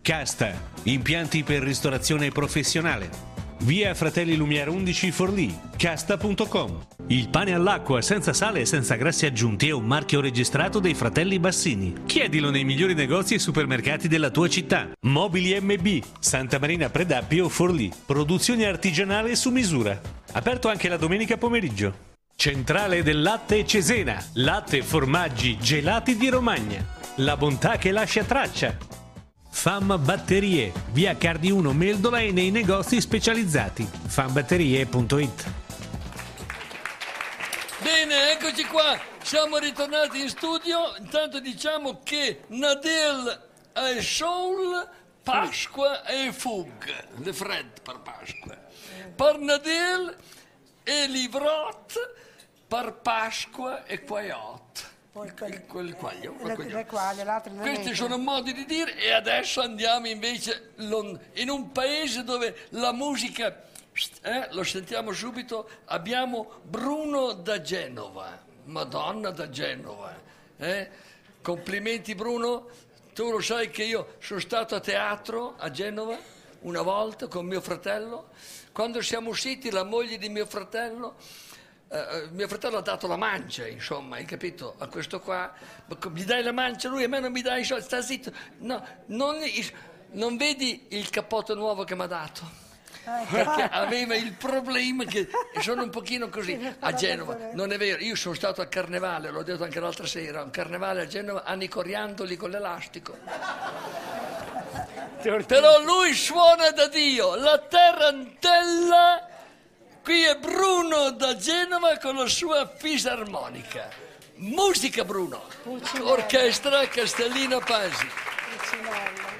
S1: Casta, impianti per ristorazione professionale. Via Fratelli Lumiere 11 Forlì, casta.com. Il pane all'acqua senza sale e senza grassi aggiunti è un marchio registrato dei fratelli Bassini. Chiedilo nei migliori negozi e supermercati della tua città. Mobili MB, Santa Marina Predappio Forlì. Produzione artigianale su misura. Aperto anche la domenica pomeriggio. Centrale del latte Cesena. Latte, formaggi, gelati di Romagna. La bontà che lascia traccia. Fam Batterie, via Cardi 1 Meldola e nei negozi specializzati. fambatterie.it
S2: Bene, eccoci qua, siamo ritornati in studio. Intanto diciamo che Nadel è Soul, Pasqua e Fug, le fred per Pasqua. Per Nadel e Livrot, per Pasqua e Quaiot.
S15: Poi quelle-
S2: Quel quaglio, quel
S15: le, le le
S2: Questi sono modi di dire e adesso andiamo invece in un paese dove la musica, eh, lo sentiamo subito, abbiamo Bruno da Genova, Madonna da Genova. eh. Complimenti Bruno, tu lo sai che io sono stato a teatro a Genova una volta con mio fratello, quando siamo usciti la moglie di mio fratello eh, eh, mio fratello ha dato la mancia, insomma, hai capito? A questo qua, gli dai la mancia, lui a me non mi dai i soldi, sta zitto. No, non, non vedi il cappotto nuovo che mi ha dato? Perché aveva il problema che sono un pochino così a Genova, non è vero, io sono stato al carnevale, l'ho detto anche l'altra sera, un carnevale a Genova, anni coriandoli con l'elastico. Però lui suona da Dio, la tarantella, qui è Bruno da Genova con la sua fisarmonica. Musica Bruno, orchestra Castellino Pasi. Bene,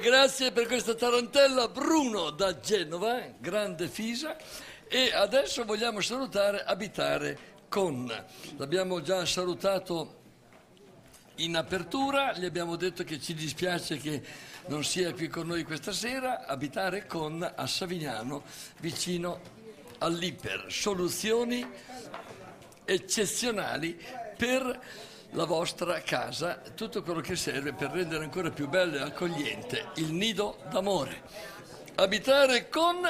S2: grazie, per questa tarantella. Bruno da Genova, grande fisa. E adesso vogliamo salutare Abitare con. L'abbiamo già salutato in apertura, gli abbiamo detto che ci dispiace che non sia qui con noi questa sera. Abitare con a Savignano, vicino all'Iper. Soluzioni eccezionali per la vostra casa, tutto quello che serve per rendere ancora più bello e accogliente il nido d'amore. Abitare con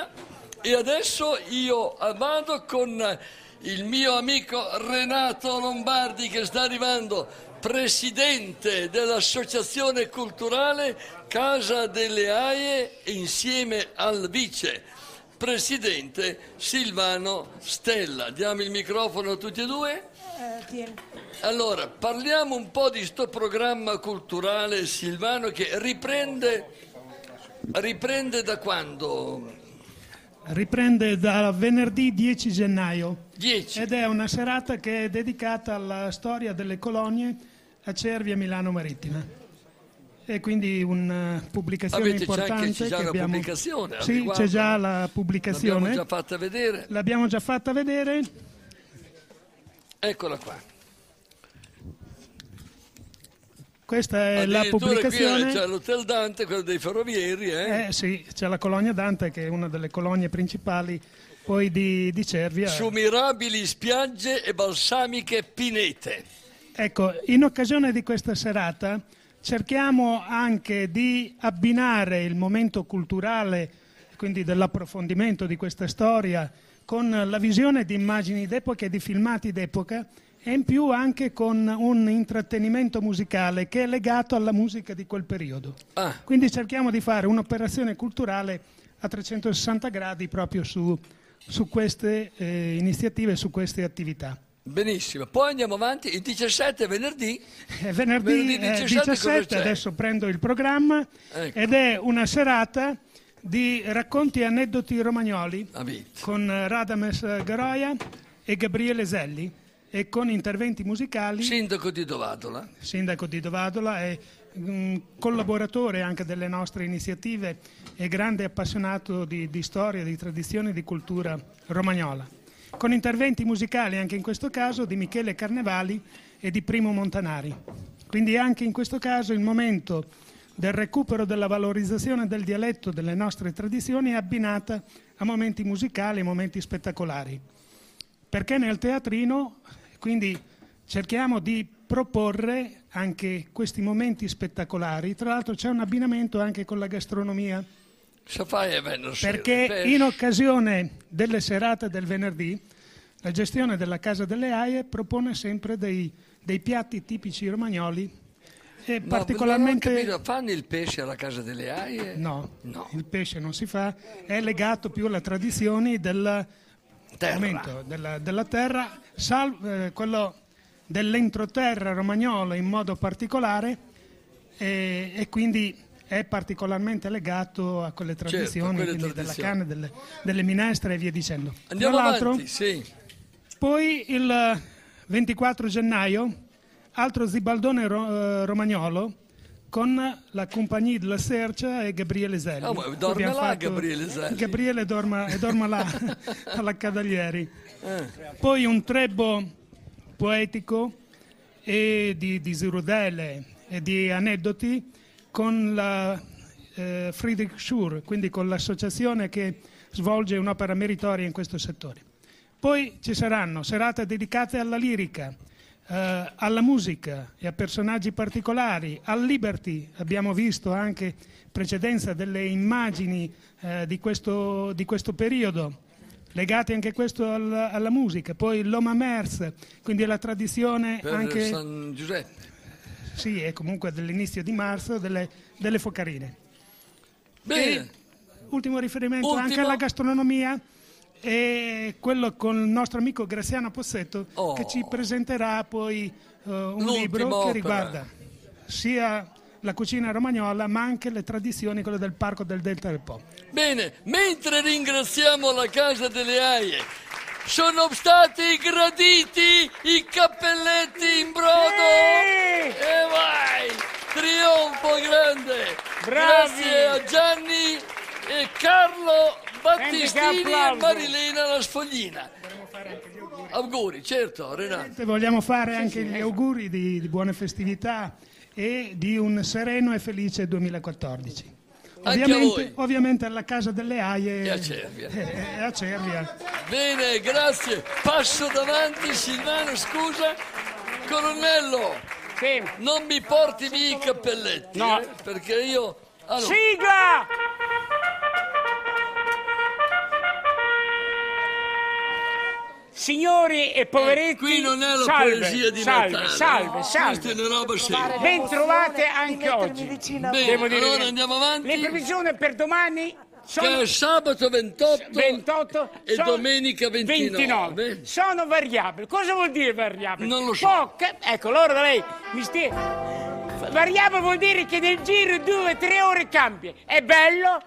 S2: e adesso io vado con il mio amico Renato Lombardi che sta arrivando, presidente dell'associazione culturale Casa delle Aie insieme al vice presidente Silvano Stella. Diamo il microfono a tutti e due. Allora, parliamo un po' di sto programma culturale Silvano che riprende, riprende da quando?
S10: Riprende da venerdì 10 gennaio
S2: 10.
S10: ed è una serata che è dedicata alla storia delle colonie a Cervia Milano Marittima. E quindi una pubblicazione
S2: Avete
S10: importante.
S2: c'è già
S10: che abbiamo...
S2: pubblicazione
S10: Sì, c'è già la pubblicazione.
S2: L'abbiamo già fatta vedere.
S10: L'abbiamo già fatta vedere.
S2: Eccola qua.
S10: Questa è la pubblicazione.
S2: Qui c'è l'Hotel Dante, quello dei ferrovieri, eh?
S10: Eh sì, c'è la colonia Dante che è una delle colonie principali poi di, di Cervia.
S2: Su mirabili spiagge e balsamiche pinete.
S10: Ecco, in occasione di questa serata cerchiamo anche di abbinare il momento culturale, quindi dell'approfondimento di questa storia, con la visione di immagini d'epoca e di filmati d'epoca e in più anche con un intrattenimento musicale che è legato alla musica di quel periodo.
S2: Ah.
S10: Quindi cerchiamo di fare un'operazione culturale a 360 gradi proprio su, su queste eh, iniziative, su queste attività.
S2: Benissimo, poi andiamo avanti. Il 17 è venerdì.
S10: È venerdì, eh,
S2: 17,
S10: 17,
S2: cosa c'è?
S10: adesso prendo il programma
S2: Ecco.
S10: ed è una serata di racconti e aneddoti romagnoli con Radames Garoia e Gabriele Zelli e con interventi musicali.
S2: Sindaco di Dovadola.
S10: Sindaco di Dovadola e mm, collaboratore anche delle nostre iniziative e grande appassionato di, di storia, di tradizione e di cultura romagnola. Con interventi musicali anche in questo caso di Michele Carnevali e di Primo Montanari. Quindi anche in questo caso il momento del recupero della valorizzazione del dialetto delle nostre tradizioni è abbinata a momenti musicali e momenti spettacolari. Perché nel teatrino, quindi cerchiamo di proporre anche questi momenti spettacolari. Tra l'altro c'è un abbinamento anche con la gastronomia,
S2: e sera.
S10: perché in occasione delle serate del venerdì la gestione della Casa delle Aie propone sempre dei, dei piatti tipici romagnoli e
S2: Ma
S10: particolarmente...
S2: non ho capito, fanno il pesce alla casa delle aie?
S10: No, il pesce non si fa, è legato più alle tradizioni del
S2: Terra.
S10: momento, della, della terra, sal- eh, quello dell'entroterra romagnolo in modo particolare e, e quindi è particolarmente legato a quelle tradizioni,
S2: Certo, quelle tradizioni.
S10: della carne, delle, delle minestre e via dicendo.
S2: Andiamo
S10: Tra
S2: avanti, sì.
S10: poi il 24 gennaio, altro zibaldone ro- eh, romagnolo con la compagnia della Sercia e Gabriele Zelli. Qui
S2: dorme là Gabriele Zelli?
S10: Gabriele dorma, e dorma là, alla Cavalieri.
S2: Eh.
S10: Poi un trebbo poetico e di, di zirudelle e di aneddoti con la eh, Friedrich Schur, quindi con l'associazione che svolge un'opera meritoria in questo settore. Poi ci saranno serate dedicate alla lirica, eh, alla musica e a personaggi particolari, al Liberty, abbiamo visto anche precedenza delle immagini eh, di, questo, di questo periodo, legate anche questo al- alla musica, poi l'Oma Mers, quindi la tradizione
S2: Per
S10: anche
S2: San Giuseppe.
S10: sì, è comunque dell'inizio di marzo delle, delle focarine.
S2: Bene.
S10: E ultimo riferimento
S2: Ultimo.
S10: anche alla gastronomia è quello con il nostro amico Graziano Pozzetto
S2: Oh.
S10: che ci presenterà poi eh, un libro che
S2: opera.
S10: riguarda sia la cucina romagnola ma anche le tradizioni, quelle del parco del Delta del Po.
S2: Bene, mentre ringraziamo la Casa delle Aie, sono stati graditi i cappelletti in brodo. E vai! trionfo grande!
S12: Bravi!
S2: Grazie a Gianni e Carlo Battistini e. Marilena La Sfoglina. Auguri, certo, Renato.
S10: Vogliamo fare anche gli auguri di, di buone festività e di un sereno e felice 2014.
S2: Anche a
S10: Ovviamente,
S2: voi.
S10: ovviamente alla Casa delle Aie
S2: E a Cervia.
S10: e a Cervia.
S2: Bene, grazie. Passo davanti, Silvano, scusa. Colonnello, non mi porti via i cappelletti,
S12: No.
S2: eh, perché io... Allora,
S12: Sigla! Signori e poveretti,
S2: Eh, qui non è la
S12: salve,
S2: poesia di
S12: salve,
S2: Natale.
S12: salve, salve.
S2: Questa è una roba seria.
S12: Ben trovate anche oggi.
S2: Bene,
S12: Devo dire
S2: allora andiamo avanti.
S12: Le previsioni per domani sono
S2: Che è sabato 28,
S12: 28
S2: e
S12: sono
S2: domenica 29.
S12: Sono variabili. Cosa vuol dire variabile?
S2: Non lo so.
S12: Poche- ecco, allora da lei mi stia... Variabile vuol dire che nel giro di due o tre ore cambia. È bello,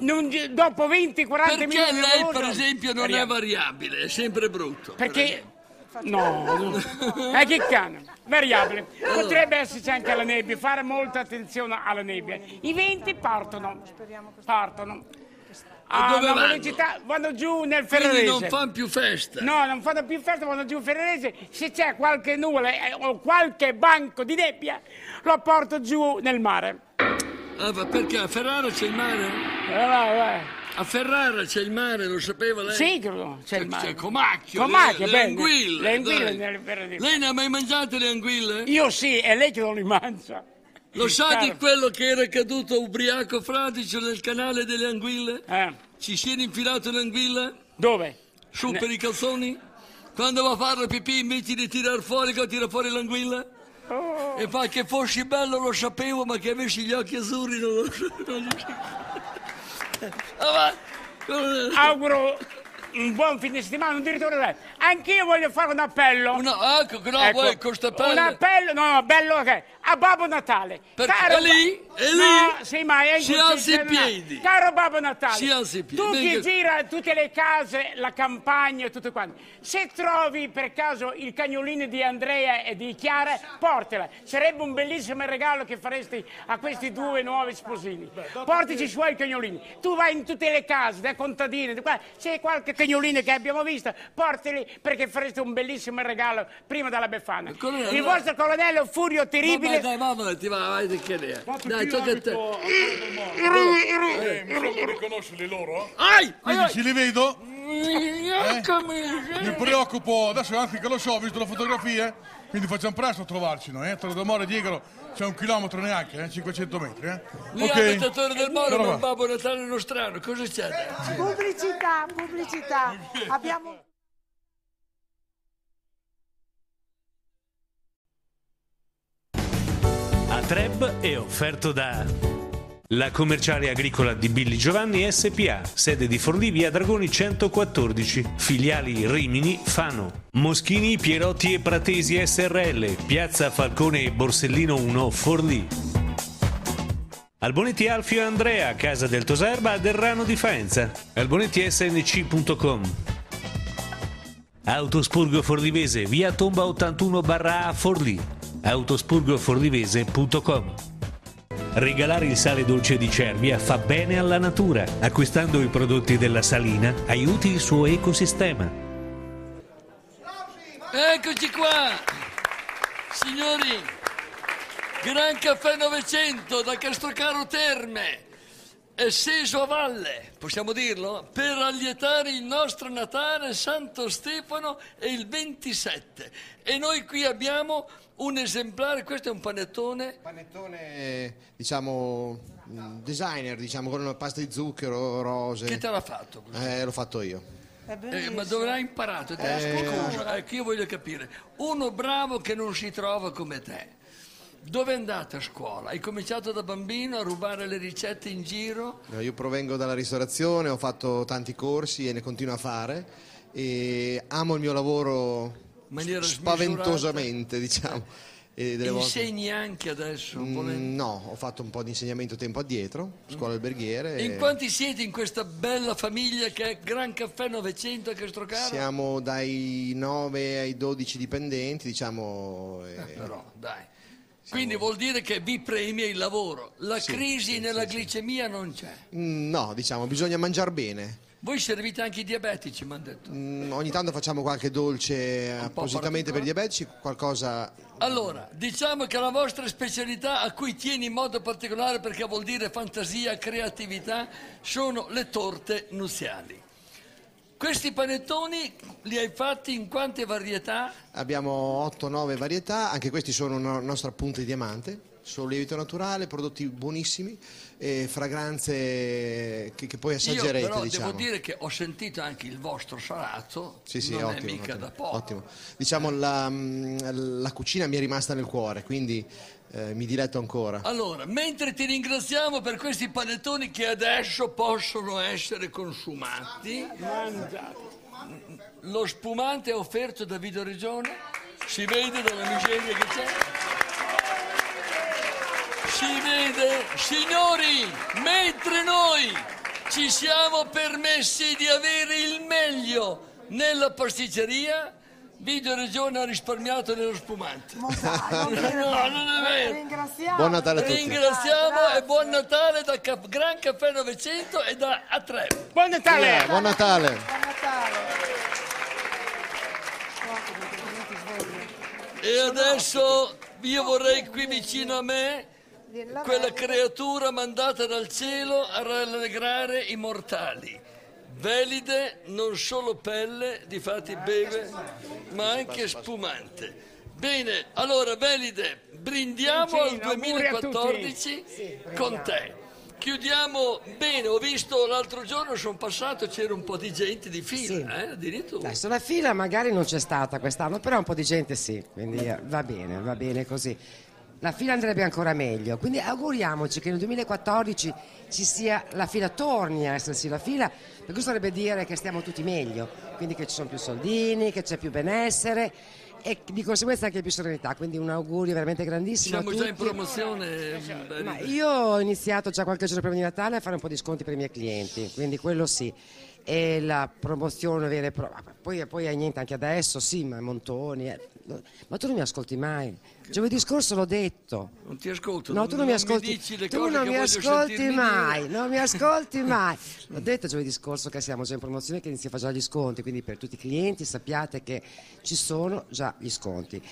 S12: non dopo 20-40 minuti
S2: Perché
S12: di
S2: lei,
S12: lavoro,
S2: per esempio, non è
S12: variabile.
S2: è sempre brutto.
S12: Perché... No, no. Eh, che cane, variabile. Potrebbe esserci anche la nebbia, fare molta attenzione alla nebbia. I venti partono, partono. Ah,
S2: dove vanno?
S12: velocità vanno giù nel
S2: Quindi
S12: Ferrarese.
S2: non fanno più festa.
S12: No, non fanno più festa, vanno giù in Ferrarese. Se c'è qualche nuvola eh, o qualche banco di nebbia, lo porto giù nel mare.
S2: Ah, ma perché a Ferrara c'è il mare?
S12: Eh, vai, vai.
S2: A Ferrara c'è il mare, lo sapeva lei?
S12: Sì, credo, c'è il mare.
S2: C'è Comacchio,
S12: Comacchio,
S2: le,
S12: bene.
S2: le anguille.
S12: Le anguille.
S2: Lei ne ha mai mangiate le anguille?
S12: Io sì, è lei che non li mangia.
S2: Lo sa di quello che era caduto ubriaco fradicio nel canale delle anguille?
S12: Eh.
S2: Ci si era infilato l'anguilla?
S12: Dove?
S2: Su
S12: Ne-
S2: per i calzoni? Quando va a fare pipì invece di tirar fuori, che tira fuori l'anguilla?
S12: Oh.
S2: E fa che fossi bello lo sapevo, ma che avessi gli occhi azzurri non lo non lo va.
S12: Auguro un buon fine settimana, un direttore da Anch'io voglio fare un appello.
S2: No, ecco, no, vuoi sta pelle?
S12: Un appello, no, bello, ok. A Babbo Natale.
S2: Perché
S12: Caro
S2: è lì? È lì?
S12: No, sì, ma è in
S2: Si alzi in
S12: genere.
S2: piedi.
S12: Caro Babbo Natale.
S2: Si alzi in piedi.
S12: Tu che gira tutte le case, la campagna e tutto quanto. Se trovi per caso il cagnolino di Andrea e di Chiara, portala. Sarebbe un bellissimo regalo che faresti a questi due nuovi sposini. Portici i suoi cagnolini. Tu vai in tutte le case, da contadine, di qua. Se c'è qualche cagnolino che abbiamo visto, portali perché fareste un bellissimo regalo prima della Befana.
S2: colonnello-
S12: Il vostro colonnello Furio Terribile.
S2: Vabbè, dai, mamma, ti va, vai, che ne è. Dai, tocca a te.
S16: Eh, mi non riconoscerli loro?
S2: Ai!
S16: Quindi se li vedo,
S2: Eccomi.
S16: mi preoccupo, adesso anche che lo so, ho visto le fotografie, quindi facciamo presto a trovarci noi, eh? Tra Domore e Diegolo c'è un chilometro neanche, eh? 500 metri, eh?
S2: Lui è
S16: Ok.
S2: abitatore del Moro, ma un babbo Natale nostrano, cosa c'è?
S15: Pubblicità, pubblicità. Abbiamo...
S1: A Treb è offerto da la commerciale agricola di Billy Giovanni SPA, sede di Forlì via Dragoni 114, filiali Rimini, Fano, Moschini, Pierotti e Pratesi SRL, piazza Falcone e Borsellino 1, Forlì. Albonetti Alfio Andrea, Casa del Toserba, Derrano di Faenza. albonettisnc.com Autospurgo Forlivese, via Tomba 81 barra A Forlì. autospurgoforlivese.com Regalare il sale dolce di Cervia fa bene alla natura. Acquistando i prodotti della salina aiuti il suo ecosistema.
S2: Eccoci qua! Signori, Gran Caffè 900 da Castrocaro Terme e Seso a Valle, possiamo dirlo? Per allietare il nostro Natale Santo Stefano e il 27. E noi qui abbiamo un esemplare, questo è un panettone.
S11: Panettone, diciamo, mm, designer, diciamo, con una pasta di zucchero, rose.
S2: Che te l'ha fatto?
S11: Eh, l'ho fatto io.
S2: Eh, ma dove l'hai imparato? Te
S11: Eh,
S2: Scusa, ecco, io voglio capire. Uno bravo che non si trova come te. Dove è andato a scuola? Hai cominciato da bambino a rubare le ricette in giro?
S11: No, Io provengo dalla ristorazione, ho fatto tanti corsi e ne continuo a fare e amo il mio lavoro
S2: maniera
S11: spaventosamente, diciamo. E delle volte-
S2: Insegni anche adesso?
S11: Mm, no, ho fatto un po' di insegnamento tempo addietro, scuola alberghiere. e
S2: In quanti siete in questa bella famiglia che è Gran Caffè 900 a Castrocaro?
S11: Siamo dai 9 ai 12 dipendenti, diciamo. e-
S2: Eh, però, dai. Quindi vuol dire che vi premia il lavoro. La
S11: Sì,
S2: crisi
S11: sì,
S2: nella
S11: sì.
S2: glicemia non c'è.
S11: Mm, No, diciamo, bisogna mangiare bene.
S2: Voi servite anche i diabetici, mi hanno detto.
S11: Mm, ogni tanto facciamo qualche dolce appositamente per i diabetici, qualcosa...
S2: Allora, diciamo che la vostra specialità, a cui tieni in modo particolare perché vuol dire fantasia, creatività, sono le torte nuziali. Questi panettoni li hai fatti in quante varietà?
S11: Abbiamo 8-9 varietà, anche questi sono una nostra punta di diamante, sono lievito naturale, prodotti buonissimi, e fragranze che, che poi assaggerete,
S2: Io però
S11: diciamo.
S2: devo dire che ho sentito anche il vostro salato,
S11: Sì, sì,
S2: non
S11: ottimo,
S2: è mica
S11: ottimo,
S2: da poco.
S11: ottimo. Diciamo la, mm, la cucina mi è rimasta nel cuore, quindi eh, mi diletto ancora.
S2: Allora, mentre ti ringraziamo per questi panettoni che adesso possono essere consumati, lo spumante è offerto da Vito Regione, si vede dalla miseria che c'è. Si vede, signori, mentre noi ci siamo permessi di avere il meglio nella pasticceria, Vito Regione ha risparmiato nello spumante. no, non è vero.
S15: Ringraziamo.
S11: Buon Natale a tutti.
S2: Ringraziamo e buon Natale da Ca- Gran Caffè 900 e da A3.
S12: Buon Natale!
S11: Eh, buon Natale!
S15: Buon Natale.
S2: E adesso io vorrei qui vicino a me quella creatura mandata dal cielo a rallegrare i mortali. Velide, non solo pelle, difatti beve, ma anche spumante. Bene, allora Velide, brindiamo al
S12: Vincino, auguri a tutti.
S2: 2014 con te. Chiudiamo bene, ho visto l'altro giorno, sono passato, c'era un po' di gente di fila, eh, addirittura.
S17: Adesso la fila magari non c'è stata quest'anno, però un po' di gente sì, quindi eh, va bene, va bene così. La fila andrebbe ancora meglio, quindi auguriamoci che nel 2014 ci sia la fila, torni a esserci la fila, perché questo vorrebbe dire che stiamo tutti meglio, quindi che ci sono più soldini, che c'è più benessere e di conseguenza anche più serenità, quindi un augurio veramente grandissimo
S2: Siamo già in promozione.
S17: Ma
S2: Velide.
S17: io ho iniziato già qualche giorno prima di Natale a fare un po' di sconti per i miei clienti, quindi quello sì. E la promozione vera e propria. Poi, poi hai niente anche adesso, sì, ma montoni. eh. Ma tu non mi ascolti mai. Giovedì scorso l'ho detto.
S2: Non ti ascolto.
S17: No, tu non mi ascolti.
S2: mi
S17: tu non mi ascolti mai,
S2: dire.
S17: non mi ascolti mai. L'ho detto giovedì scorso che siamo già in promozione che inizia a fare già gli sconti, quindi per tutti i clienti sappiate che ci sono già gli sconti.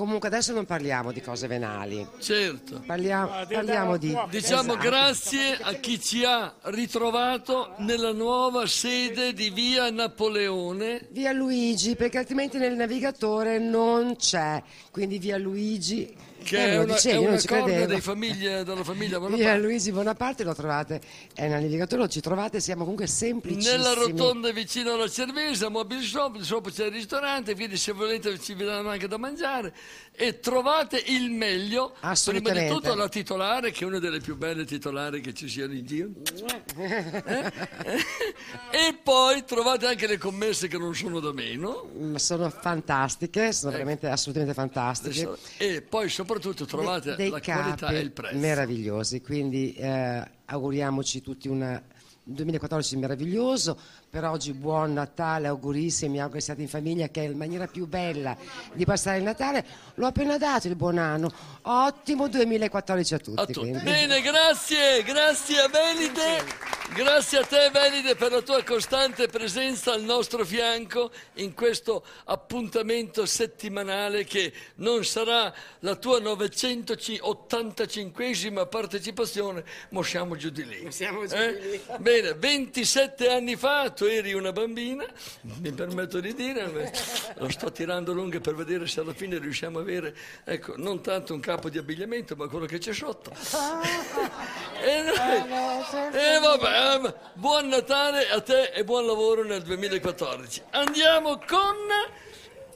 S17: Comunque adesso non parliamo di cose venali.
S2: Certo.
S17: Parliamo, parliamo di
S2: Diciamo
S17: Esatto.
S2: grazie a chi ci ha ritrovato nella nuova sede di via Napoleone.
S17: Via Luigi, perché altrimenti nel navigatore non c'è. Quindi via Luigi.
S2: Che
S17: eh,
S2: è una,
S17: dicevi,
S2: è
S17: io
S2: una corda famiglie, della famiglia Bonaparte.
S17: Luigi Bonaparte lo trovate, è nel navigatore, lo ci trovate, siamo comunque semplicissimi.
S2: Nella rotonda vicino alla cervesa, mobile shop, sopra c'è il ristorante, quindi se volete ci vi danno anche da mangiare e trovate il meglio. Prima di tutto la titolare, che è una delle più belle titolari che ci siano in giro. Eh? e poi trovate anche le commesse che non sono da meno.
S17: Ma sono fantastiche, sono veramente assolutamente fantastiche.
S2: E poi soprattutto trovate
S17: dei
S2: la qualità e il prezzo.
S17: meravigliosi, quindi eh, auguriamoci tutti un 2014 meraviglioso, per oggi buon Natale, augurissimi, mi auguro che siate in famiglia, che è la maniera più bella di passare il Natale, l'ho appena dato il buon anno, ottimo 2014 a tutti. quindi.
S2: Bene, grazie, grazie a Velide, grazie a te Velide per la tua costante presenza al nostro fianco in questo appuntamento settimanale che non sarà la tua 985esima partecipazione, ma siamo giù di lì. Eh? Bene, 27 anni fa tu eri una bambina, mi permetto di dire, lo sto tirando lunghe per vedere se alla fine riusciamo a avere, ecco, non tanto un capo di abbigliamento, ma quello che c'è sotto. E, noi- e vabbè, ma buon Natale a te e buon lavoro nel 2014. Andiamo con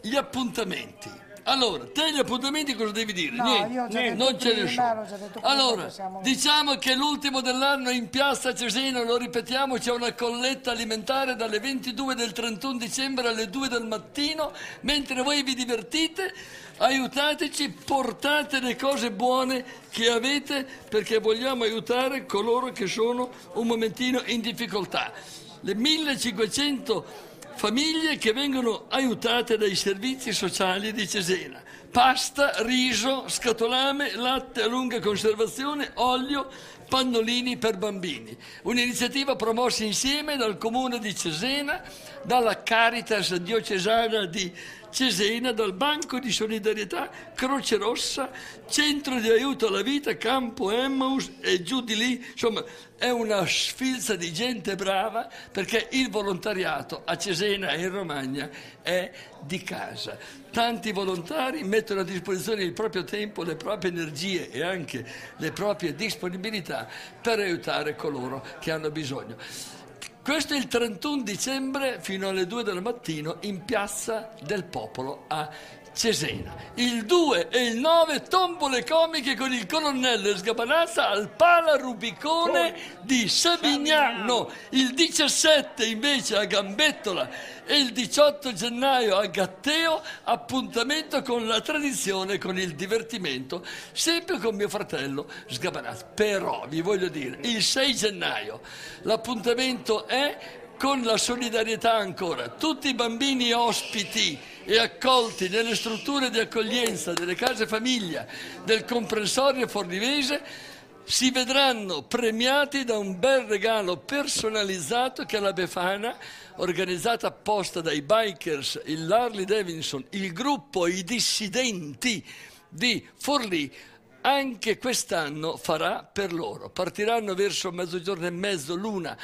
S2: gli appuntamenti. Allora, te gli appuntamenti cosa devi dire?
S15: No,
S2: Niente,
S15: io detto
S2: non ce ne sono. Allora, diciamo che l'ultimo dell'anno in piazza Cesena, lo ripetiamo, c'è una colletta alimentare dalle 22 del 31 dicembre alle 2 del mattino, mentre voi vi divertite, aiutateci, portate le cose buone che avete perché vogliamo aiutare coloro che sono un momentino in difficoltà. Le 1500 famiglie che vengono aiutate dai servizi sociali di Cesena. pasta, riso, scatolame, latte a lunga conservazione, olio, pannolini per bambini. Un'iniziativa promossa insieme dal comune di Cesena, dalla Caritas diocesana di Cesena, dal Banco di Solidarietà, Croce Rossa, Centro di Aiuto alla Vita, Campo Emmaus e giù di lì. Insomma, è una sfilza di gente brava perché il volontariato a Cesena e in Romagna è di casa. Tanti volontari mettono a disposizione il proprio tempo, le proprie energie e anche le proprie disponibilità per aiutare coloro che hanno bisogno. Questo è il 31 dicembre fino alle 2 del mattino in Piazza del Popolo a Cesena. Il 2 e il 9 tombole comiche con il colonnello Sgabanazza al Pala Rubicone di Savignano. Il 17 invece a Gambettola e il 18 gennaio a Gatteo appuntamento con la tradizione, con il divertimento, sempre con mio fratello Sgabanazza. Però vi voglio dire, il 6 gennaio l'appuntamento è con la solidarietà ancora. Tutti i bambini ospiti e accolti nelle strutture di accoglienza delle case famiglia del comprensorio fornivese si vedranno premiati da un bel regalo personalizzato che la Befana, organizzata apposta dai bikers, il Harley Davidson, il gruppo I Dissidenti di Forlì, anche quest'anno farà per loro. Partiranno verso mezzogiorno e mezzo, l'una,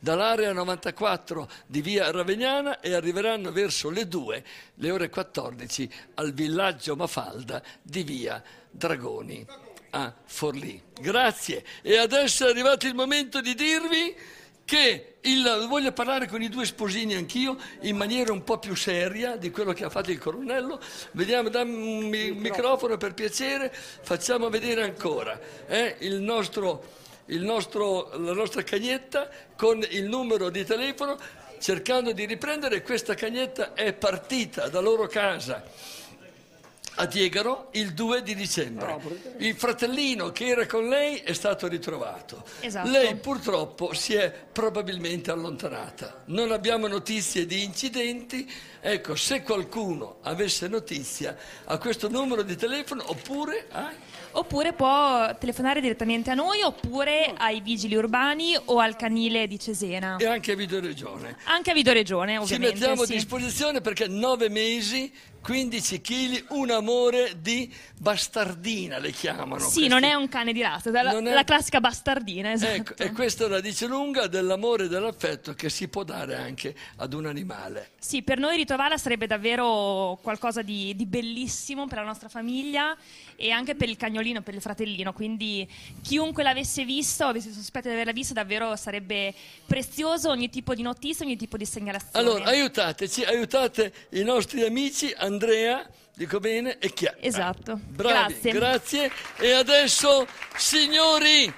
S2: dall'area 94 di via Ravegnana e arriveranno verso le 2, le ore 14, al villaggio Mafalda di via Dragoni a Forlì. Grazie. E adesso è arrivato il momento di dirvi che il, voglio parlare con i due sposini anch'io in maniera un po' più seria di quello che ha fatto il colonnello. Vediamo, dammi un mi- microfono per piacere, facciamo vedere ancora eh, il nostro, il nostro, la nostra cagnetta con il numero di telefono cercando di riprendere. Questa cagnetta è partita da loro casa a Diegaro il 2 di dicembre. Il fratellino che era con lei è stato ritrovato.
S18: Esatto.
S2: Lei purtroppo si è probabilmente allontanata. Non abbiamo notizie di incidenti. Ecco, se qualcuno avesse notizia a questo numero di telefono oppure a...
S18: Oppure può telefonare direttamente a noi oppure ai vigili urbani o al canile di Cesena.
S2: e anche a Videoregione.
S18: Anche a Videoregione,
S2: Ci
S18: ovviamente.
S2: mettiamo
S18: sì.
S2: a disposizione perché 9 mesi, 15 kg, un amore di bastardina le chiamano.
S18: Sì, non è un cane di razza, è la,
S2: è-
S18: la classica bastardina, esatto.
S2: Ecco, e questa la dice lunga dell'amore e dell'affetto che si può dare anche ad un animale.
S18: Sì, per noi ritrovarla sarebbe davvero qualcosa di, di bellissimo per la nostra famiglia e anche per il cagnolino, per il fratellino. Quindi chiunque l'avesse visto, avesse sospetto di averla vista, davvero sarebbe prezioso ogni tipo di notizia, ogni tipo di segnalazione.
S2: Allora, aiutateci, aiutate i nostri amici Andrea, dico bene, e Chiara.
S18: Esatto.
S2: Bravi,
S18: Grazie.
S2: grazie. E adesso, signori,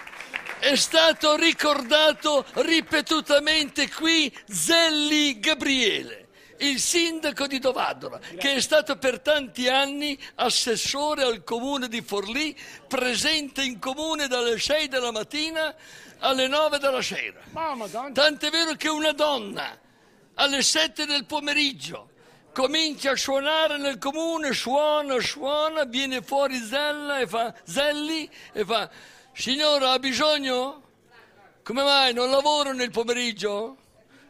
S2: è stato ricordato ripetutamente qui Zelli Gabriele. Il sindaco di Dovadola, che è stato per tanti anni assessore al comune di Forlì, presente in comune dalle 6 della mattina alle 9 della sera. Tant'è vero che una donna alle 7 del pomeriggio comincia a suonare nel comune, suona, suona, viene fuori Zella e fa Zelli e fa Signora ha bisogno? Come mai non lavoro nel pomeriggio?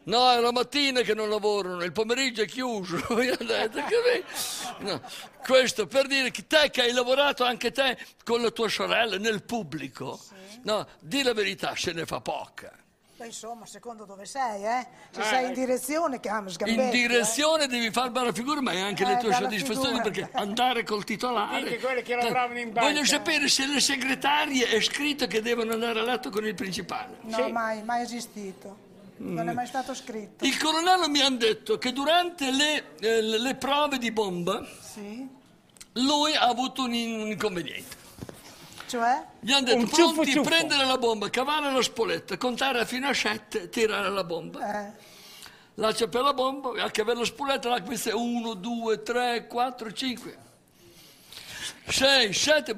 S2: No, è la mattina che non lavorano, il pomeriggio è chiuso. No. Questo per dire che te che hai lavorato anche te con la tua sorella nel pubblico, no, di la verità, se ne fa poca.
S15: Beh, insomma, secondo dove sei, eh? Se
S2: Eh,
S15: sei in direzione, chiama sgambetti.
S2: In direzione devi fare bella figura, ma hai anche le
S15: Eh,
S2: tue
S15: bella
S2: soddisfazioni
S15: figura.
S2: perché andare col titolare.
S12: Anche quelli che lavoravano in banca.
S2: Voglio sapere se le segretarie è scritto che devono andare a letto con il principale.
S15: eh. No, mai, mai esistito. Non è mai stato scritto.
S2: Il colonnello mi ha detto che durante le, eh, le- le prove di bomba
S15: Sì.
S2: lui ha avuto un inconveniente.
S15: Cioè?
S2: Gli hanno detto
S15: Un ciuffo
S2: pronti,
S15: ciuffo."
S2: prendere la bomba, cavare la spoletta, contare fino a sette, tirare la bomba. Lascia per la bomba, a cavare la spoletta, la questa è 1, 2, 3, 4, 5. 6, 7,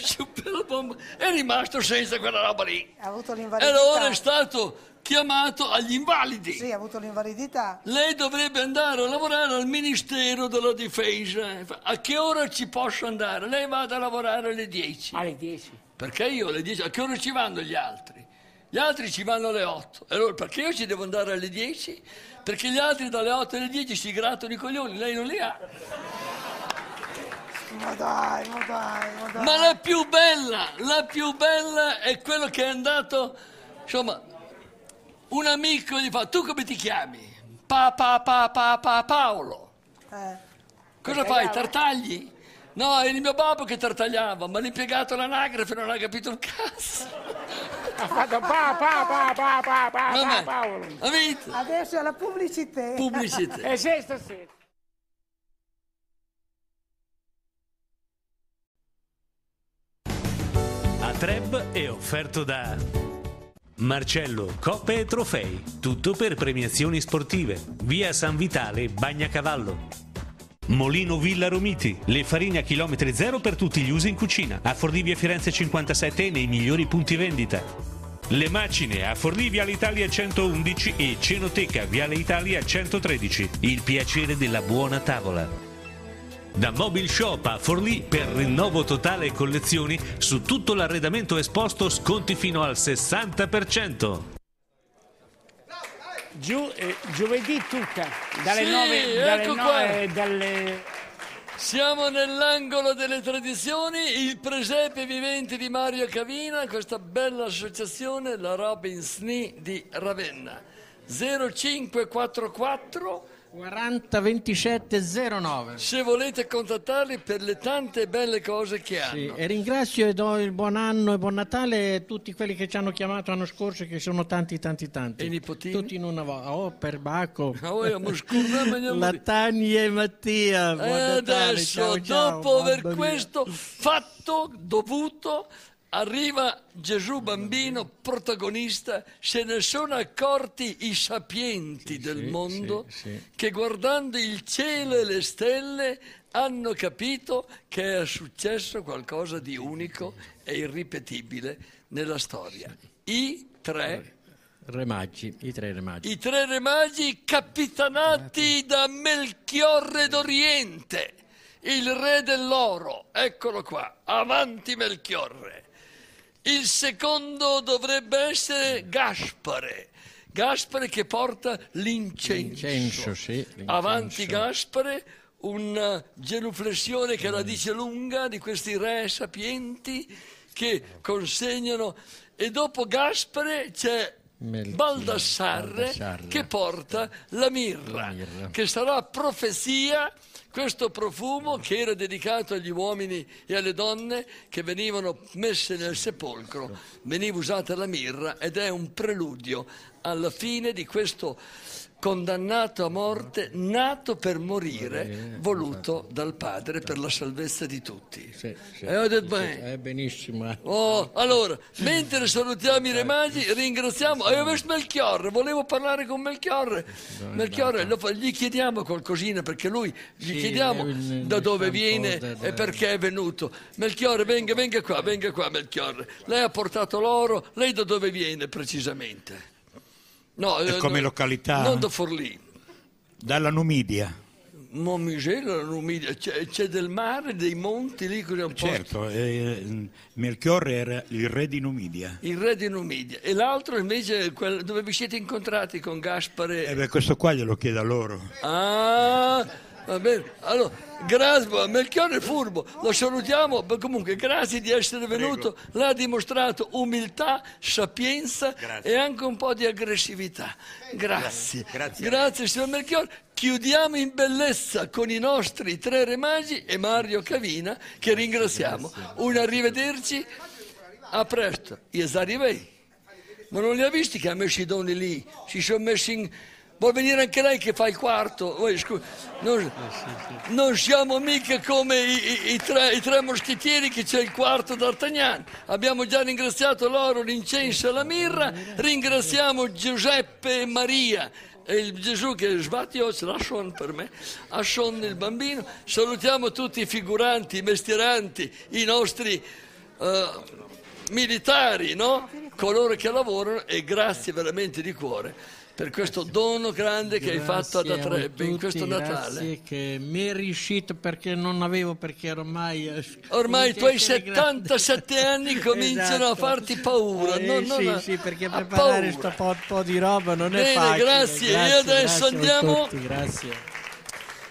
S2: su per la bomba, è rimasto senza quella roba lì.
S15: Ha avuto
S2: E
S15: l'invalidità.
S2: allora è stato chiamato agli invalidi.
S15: Sì, ha avuto l'invalidità.
S2: Lei dovrebbe andare a lavorare al Ministero della Difesa. A che ora ci posso andare? Lei vada a lavorare alle 10.
S12: Alle 10.
S2: Perché io alle 10? A che ora ci vanno gli altri? Gli altri ci vanno alle 8. E allora perché io ci devo andare alle 10? Perché gli altri dalle 8 alle 10 si grattano i coglioni, lei non li ha.
S15: Ma dai, ma dai, ma dai.
S2: Ma la più bella, la più bella è quello che è andato, insomma, un amico gli fa, tu come ti chiami? Pa, pa, pa, pa, pa, Paolo.
S15: Eh.
S2: Cosa fai, tartagli? No, è il mio babbo che tartagliava, ma l'impiegato all'anagrafe non ha capito un cazzo.
S12: Ha fatto pa, pa, pa, pa, pa, pa, pa. Paolo.
S2: Ha vinto.
S15: Adesso è la pubblicità.
S2: Pubblicità.
S12: E se stasera?
S1: A Treb è offerto da Marcello, coppe e trofei, tutto per premiazioni sportive. Via San Vitale, Bagnacavallo. Molino Villa Romiti, le farine a chilometri zero per tutti gli usi in cucina. A Fordivia Firenze 57 e nei migliori punti vendita. Le macine a Forlì Viale Italia 111 e Cenoteca Viale Italia 113. Il piacere della buona tavola. Da Mobile Shop a Forlì per rinnovo totale e collezioni su tutto l'arredamento esposto sconti fino al 60%.
S12: Giù, eh, giovedì tutta, dalle
S2: Sì,
S12: 9, dalle
S2: ecco
S12: 9,
S2: qua.
S12: dalle...
S2: Siamo nell'angolo delle tradizioni, il presepe vivente di Mario Cavina, questa bella associazione, la Robins Ni di Ravenna. 0544
S6: 40 27 09.
S2: se volete contattarli per le tante belle cose che
S6: Sì,
S2: hanno.
S6: e ringrazio e do il buon anno e buon Natale a tutti quelli che ci hanno chiamato l'anno scorso, che sono tanti, tanti, tanti.
S2: E i nipotini?
S6: Tutti in una volta. Oh, per Bacco.
S2: Ah, oh, ma scordiamo, andiamo
S6: La
S2: lì.
S6: Tania e Mattia.
S2: E
S6: Natale,
S2: adesso,
S6: ciao, ciao,
S2: dopo aver questo fatto dovuto, arriva Gesù bambino protagonista, se ne sono accorti i sapienti del mondo che guardando il cielo e le stelle hanno capito che è successo qualcosa di unico e irripetibile nella storia. I tre
S6: Re Maggi, i tre Re Maggi.
S2: i tre re capitanati da Melchiorre d'Oriente, il re dell'oro. Eccolo qua, avanti Melchiorre. Il secondo dovrebbe essere Gaspare. Gaspare che porta l'incenso.
S6: L'incenso, sì. l'incenso.
S2: Avanti Gaspare, una genuflessione che la dice lunga di questi re sapienti che consegnano. E dopo Gaspare c'è Baldassarre,
S6: Baldassarre.
S2: che porta la mirra, che sarà profezia, questo profumo che era dedicato agli uomini e alle donne che venivano messe nel sepolcro, veniva usata la mirra ed è un preludio alla fine di questo condannato a morte, nato per morire, voluto dal Padre per la salvezza di tutti.
S6: Sì, sì,
S2: E ho detto bene.
S6: eh, benissimo. eh.
S2: Oh, allora, mentre salutiamo i re magi, ringraziamo. Avevo visto Melchiorre, volevo parlare con Melchiorre. Melchiorre, lo gli chiediamo qualcosina perché lui gli chiediamo
S6: il-
S2: da dove viene
S6: campo
S2: e
S6: del-
S2: perché è venuto. Melchiorre, venga, venga qua, venga qua, Melchiorre. Lei ha portato l'oro, lei da dove viene precisamente? No,
S19: E
S2: eh,
S19: come
S2: no,
S19: località?
S2: Non da Forlì.
S19: Dalla Numidia.
S2: Momisella, Numidia, c'è, c'è del mare, dei monti lì, così un.
S19: Certo, eh, Melchiorre era il re di Numidia.
S2: Il re di Numidia. E l'altro invece è quello dove vi siete incontrati con Gaspare.
S19: E beh, questo qua glielo chiede a loro.
S2: Ah, va bene. Allora, grazie, Melchiorre è furbo, lo salutiamo, comunque grazie di essere venuto. Lei ha dimostrato umiltà, sapienza e anche un po' di aggressività. Grazie.
S19: Grazie.
S2: Grazie, signor Melchiorre. Chiudiamo in bellezza con i nostri tre re magi e Mario Cavina, che ringraziamo. Un arrivederci, a presto. Io arrivei. Ma non li ha visti che ha messo i doni lì? Si sono messi in... Vuoi venire anche lei che fa il quarto? Voi, scu- non, non siamo mica come i, i- i tre, i tre moschettieri che c'è il quarto d'Artagnan. Abbiamo già ringraziato l'oro, l'incenso e la mirra. Ringraziamo Giuseppe e Maria. E il Gesù che sbatti oggi, lasciano per me, lasciano il bambino. Salutiamo tutti i figuranti, i mestieranti, i nostri... eh, militari, no? Coloro che lavorano e grazie veramente di cuore per questo dono grande che hai fatto ad
S6: Grazie a
S2: Atrebbe in questo Natale.
S6: Grazie che mi è riuscito perché non avevo, perché ormai... eh,
S2: Ormai i
S6: a
S2: tuoi
S6: essere grande.
S2: 77 anni cominciano a
S6: Esatto.
S2: farti paura.
S6: Eh,
S2: no, no,
S6: sì,
S2: no,
S6: sì, perché
S2: a
S6: preparare
S2: paura.
S6: sto po', po' di roba non è
S2: Bene,
S6: facile.
S2: grazie. E
S6: Grazie,
S2: adesso
S6: grazie a
S2: andiamo-
S6: grazie.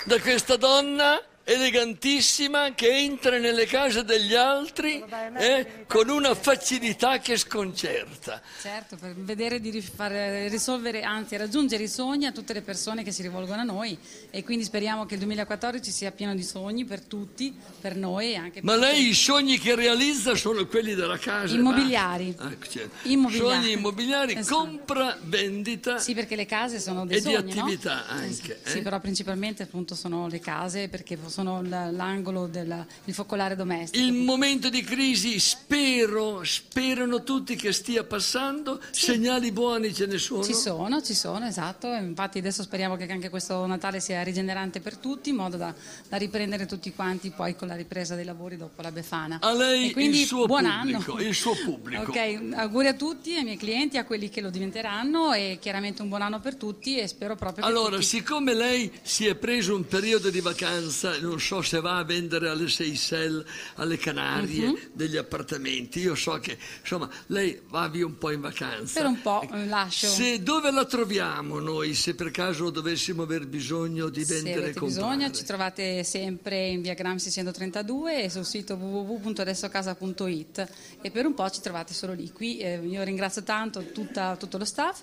S2: da questa donna elegantissima che entra nelle case degli altri eh, con una facilità che sconcerta.
S20: Certo, per vedere di far risolvere, anzi raggiungere i sogni a tutte le persone che si rivolgono a noi e quindi speriamo che il 2014 sia pieno di sogni per tutti, per noi e anche
S2: Ma
S20: per
S2: lei i sogni che realizza sono quelli della casa?
S20: Immobiliari.
S2: Ecco, certo.
S20: Immobiliari.
S2: Sogni immobiliari,
S20: Esatto.
S2: compra, vendita
S20: Sì, perché le case sono dei
S2: e di
S20: sogni, no?
S2: attività anche.
S20: Sì,
S2: eh?
S20: però principalmente appunto sono le case perché sono l- l'angolo del focolare domestico.
S2: Il momento di crisi spero, sperano tutti che stia passando, segnali buoni ce ne sono.
S20: Ci sono, ci sono, esatto. Infatti adesso speriamo che anche questo Natale sia rigenerante per tutti, in modo da, da riprendere tutti quanti poi con la ripresa dei lavori dopo la Befana.
S2: A lei
S20: E quindi
S2: il suo
S20: buon
S2: pubblico,
S20: anno.
S2: il suo pubblico.
S20: Ok, auguri a tutti, ai miei clienti, a quelli che lo diventeranno e chiaramente un buon anno per tutti e spero proprio che
S2: Allora,
S20: tutti...
S2: siccome lei si è preso un periodo di vacanza, non so se va a vendere alle Seychelles, alle Canarie,
S20: Mhm.
S2: degli appartamenti, io so che, insomma, lei va via un po' in vacanza.
S20: Per un po' eh, lascio.
S2: Se dove la troviamo noi, se per caso dovessimo aver bisogno di
S20: Se
S2: vendere e
S20: avete
S2: comprare?
S20: bisogno ci trovate sempre in via Gramsci 132 e sul sito www.adessocasa.it e per un po' ci trovate solo lì. Qui eh, io ringrazio tanto tutta- tutto lo staff.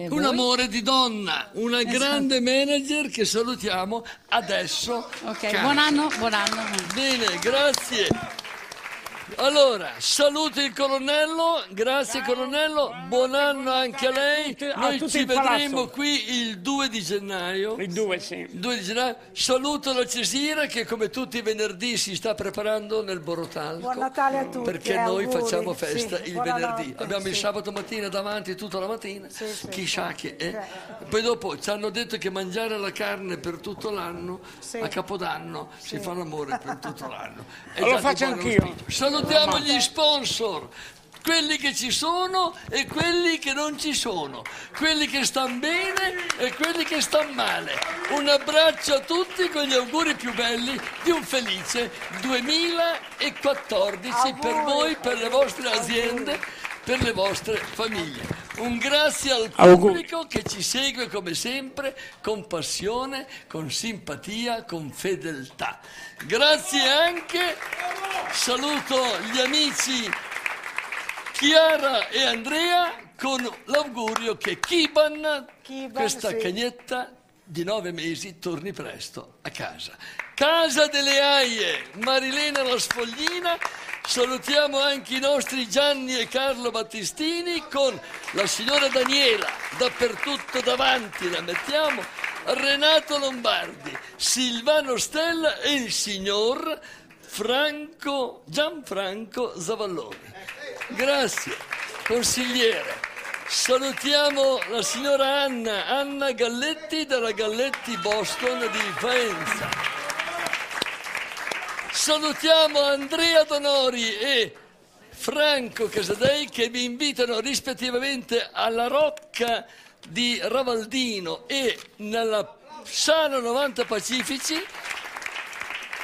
S2: Un amore di donna, una
S20: Esatto.
S2: grande manager che salutiamo adesso.
S20: Ok,
S2: Cara.
S20: buon anno, buon anno.
S2: Bene, grazie. Allora, saluto il colonnello, grazie colonnello, buon anno anche a lei.
S12: a
S2: Noi
S12: tutti
S2: ci
S12: il
S2: vedremo
S12: palazzo.
S2: qui il 2 di gennaio.
S12: Il 2, sì.
S2: Il 2 di gennaio. Saluto la Cesira che come tutti i venerdì si sta preparando nel Borotalco.
S15: Buon Natale a tutti.
S2: Perché
S15: e
S2: noi
S15: auguri.
S2: facciamo festa
S15: Sì,
S2: il venerdì. Abbiamo il
S15: sì.
S2: sabato mattina davanti tutta la mattina.
S15: Sì,
S2: Chissà che. eh.
S15: Eh.
S2: Poi dopo ci hanno detto che mangiare la carne per tutto l'anno, a Capodanno si fa l'amore per tutto l'anno. È
S12: Lo
S2: già di
S12: faccio anch'io.
S2: auspicio. Salutiamo gli sponsor. Quelli che ci sono e quelli che non ci sono, quelli che stanno bene e quelli che stanno male. Un abbraccio a tutti con gli auguri più belli di un felice 2014 per voi, per le vostre aziende, per le vostre famiglie. Un grazie al pubblico che ci segue come sempre con passione, con simpatia, con fedeltà. Grazie anche, saluto gli amici Chiara e Andrea con l'augurio che Kiban,
S15: Kiban,
S2: questa
S15: sì.
S2: cagnetta di nove mesi, torni presto a casa. Casa delle Aie, Marilena La Sfoglina, salutiamo anche i nostri Gianni e Carlo Battistini con la signora Daniela, dappertutto davanti la mettiamo, Renato Lombardi, Silvano Stella e il signor Franco, Gianfranco Zavalloni. Grazie, consigliere. Salutiamo la signora Anna, Anna Galletti della Galletti Boston di Faenza. Salutiamo Andrea Donori e Franco Casadei che vi invitano rispettivamente alla Rocca di Ravaldino e nella Sala 90 Pacifici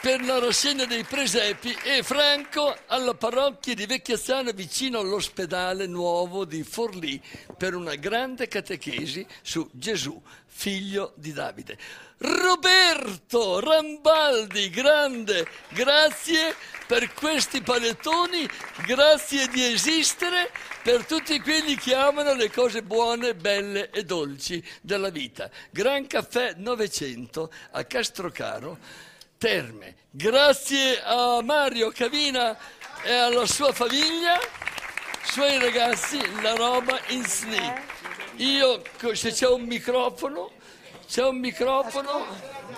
S2: per la rassegna dei presepi e Franco alla parrocchia di Vecchiazzano vicino all'ospedale nuovo di Forlì per una grande catechesi su Gesù, figlio di Davide. Roberto Rambaldi, grande, grazie per questi panettoni, grazie di esistere per tutti quelli che amano le cose buone, belle e dolci della vita. Gran Caffè 900 a Castrocaro. Terme. Grazie a Mario Cavina e alla sua famiglia, suoi ragazzi, la roba in sneak. Io, se c'è un microfono, c'è un microfono,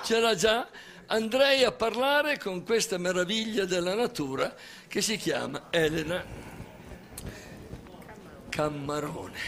S2: c'era già, andrei a parlare con questa meraviglia della natura che si chiama Elena Cammarone.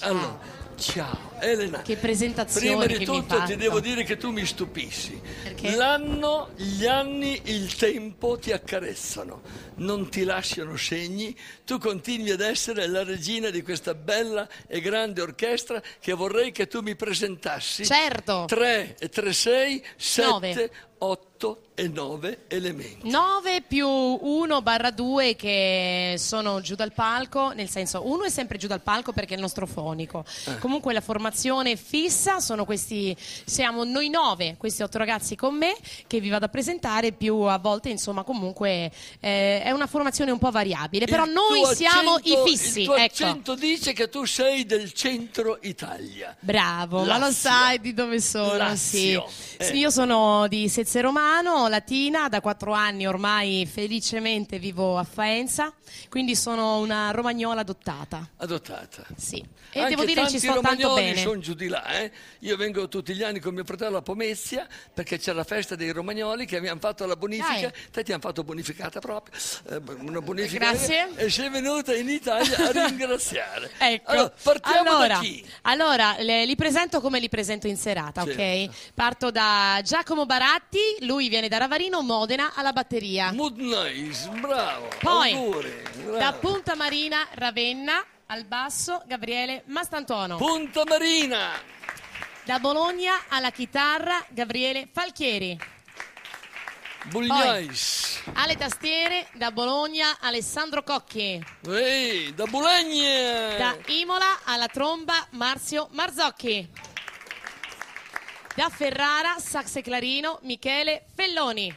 S2: Allora, Ciao, Elena.
S21: Che presentazione
S2: Prima di tutto ti devo dire che tu mi stupisci.
S21: Perché?
S2: L'anno, gli anni, il tempo ti accarezzano, non ti lasciano segni. Tu continui ad essere la regina di questa bella e grande orchestra che vorrei che tu mi presentassi.
S21: Certo.
S2: 3 e 3, 6, 7,
S21: Nove.
S2: 8 e 9 elementi.
S21: 9 più 1 barra 2 che sono giù dal palco, nel senso uno è sempre giù dal palco perché è il nostro fonico.
S2: Eh.
S21: Comunque la formazione fissa sono questi, siamo noi nove, questi otto ragazzi con me che vi vado a presentare, più a volte insomma comunque eh, è una formazione un po' variabile, però
S2: Il
S21: noi siamo
S2: accento-
S21: i fissi.
S2: Il tuo
S21: ecco.
S2: accento dice che tu sei del centro Italia.
S21: Bravo, ma lo
S2: Lazio.
S21: sai di dove sono?
S2: Lazio.
S21: Sì.
S2: Eh.
S21: Sì, io sono di Sezze Romano, latina, da quattro anni ormai felicemente vivo a Faenza, quindi sono una romagnola adottata.
S2: Adottata.
S21: Sì. E
S2: Anche
S21: devo dire ci
S2: tanti
S21: sto tanto
S2: romagnoli
S21: bene.
S2: sono giù di là. eh. Io vengo tutti gli anni con mio fratello a Pomezia perché c'è la festa dei romagnoli che abbiamo fatto la bonifica. Te ti hanno fatto bonificata proprio. eh, una bonifica.
S21: Grazie.
S2: E sei venuta in Italia a ringraziare.
S21: Ecco,
S2: Allora, partiamo
S21: allora,
S2: da chi?
S21: allora, le- li presento come li presento in serata, ok?
S2: Certo.
S21: Parto da Giacomo Baratti, lui viene da Ravarino, Modena, alla batteria.
S2: Mood nice, bravo.
S21: Poi,
S2: auguri, bravo.
S21: Da Punta Marina, Ravenna, al basso, Gabriele Mastantuono.
S2: Punta Marina.
S21: Da Bologna alla chitarra, Gabriele Falchieri.
S2: Bugnais.
S21: Alle tastiere, da Bologna, Alessandro Cocchi.
S2: Ehi, da Bologna.
S21: Da Imola alla tromba, Marzio Marzocchi. Da Ferrara, sax e clarino, Michele Felloni.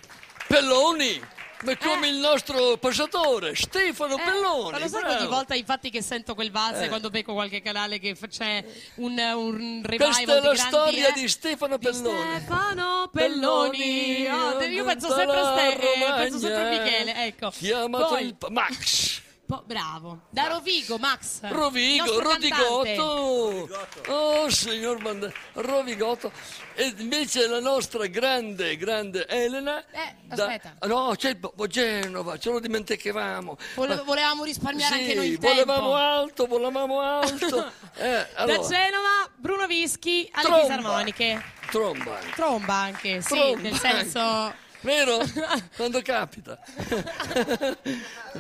S2: Pelloni. Ma come il nostro passatore, Stefano Pelloni.
S21: Eh. Ma lo sai ogni volta infatti che sento quel valse
S2: Eh.
S21: quando becco qualche canale che c'è un, un revival
S2: Questa è
S21: di
S2: la storia
S21: eh?
S2: di Stefano Pelloni.
S21: Stefano Pelloni. Oh, io penso sempre a
S2: la
S21: Ste- eh, penso sempre a Michele, ecco.
S2: Chiamato
S21: Poi-
S2: il Max.
S21: Po- bravo. Da Rovigo, Max.
S2: Rovigo. Rodigotto. Oh, signor Mand- Rovigotto. E invece la nostra grande, grande Elena.
S21: Eh,
S2: da-
S21: aspetta.
S2: Ah, no, c'è il Bo- Genova, ce lo dimenticavamo.
S21: Vole- volevamo risparmiare
S2: sì,
S21: anche noi il
S2: volevamo
S21: tempo.
S2: alto, volevamo alto. Eh, allora,
S21: Da Genova, Bruno Vischi alle
S2: Tromba.
S21: fisarmoniche.
S2: tromba.
S21: Tromba anche, sì,
S2: Tromba.
S21: nel senso...
S2: Vero? Quando capita.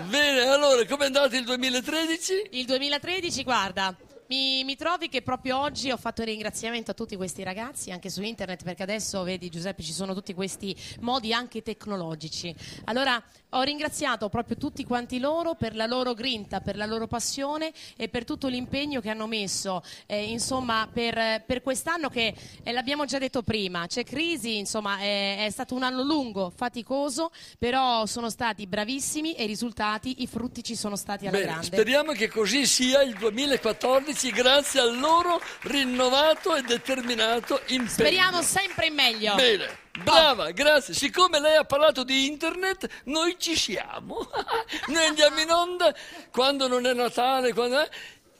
S2: Bene, allora, com'è andato il 2013?
S21: Il 2013, guarda, mi, mi trovi che proprio oggi ho fatto il ringraziamento a tutti questi ragazzi, anche su internet, perché adesso, vedi Giuseppe, ci sono tutti questi modi anche tecnologici. Allora, ho ringraziato proprio tutti quanti loro per la loro grinta, per la loro passione e per tutto l'impegno che hanno messo, eh, insomma, per, per quest'anno che, eh, l'abbiamo già detto prima, c'è crisi, insomma, è, è stato un anno lungo, faticoso, però sono stati bravissimi e i risultati, i frutti ci sono stati alla
S2: Bene,
S21: grande.
S2: speriamo che così sia il 2014 grazie al loro rinnovato e determinato impegno.
S21: Speriamo sempre in meglio.
S2: Bene, brava, grazie. Siccome lei ha parlato di internet, noi ci siamo. noi andiamo in onda quando non è Natale, quando è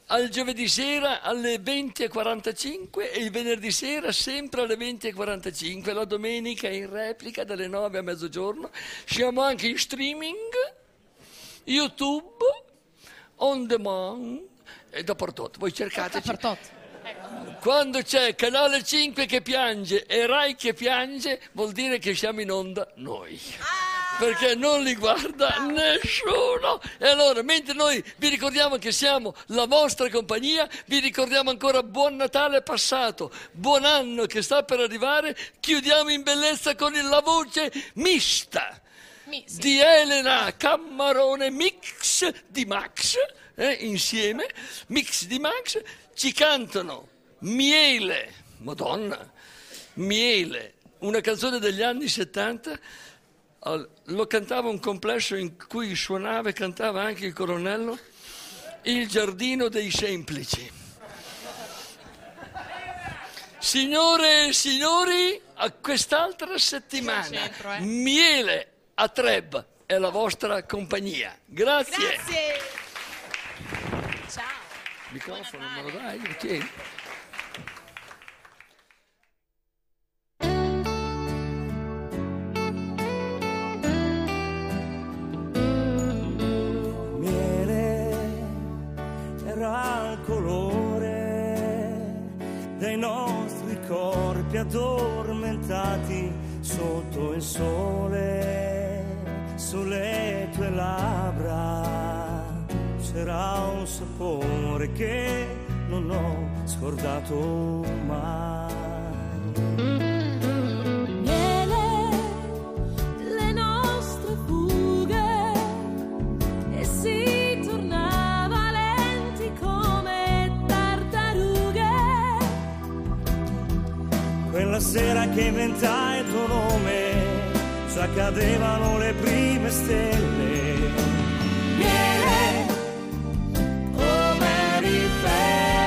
S2: al giovedì sera alle 20.45 e il venerdì sera sempre alle 20.45, la domenica in replica dalle 9 a mezzogiorno. Siamo anche in streaming, YouTube, on demand e dappertutto. Voi cercateci. Quando c'è Canale 5 che piange e Rai che piange, vuol dire che siamo in onda noi. Perché non li guarda nessuno. E allora, mentre noi vi ricordiamo che siamo la vostra compagnia, vi ricordiamo ancora buon Natale passato, buon anno che sta per arrivare, chiudiamo in bellezza con la voce mista di Elena Cammarone, mix di Max, eh, insieme, mix di Max, ci cantano Miele, Madonna, Miele, una canzone degli anni 70, al- lo cantava un complesso in cui suonava e cantava anche il colonnello, Il giardino dei semplici. Signore e signori, a quest'altra settimana,
S21: centro, eh.
S2: Miele a Treb è la vostra compagnia. Grazie.
S21: Grazie. Ciao.
S2: Microfono, me lo dai? Tieni.
S13: miele era il colore
S22: corpi addormentati sotto il sole, sulle tue labbra c'era un sapore che non ho scordato mai.
S5: Miele, le nostre fughe e si tornava lenti come tartarughe.
S22: Quella sera che inventai il tuo nome, già cadevano le prime stelle. Miele, come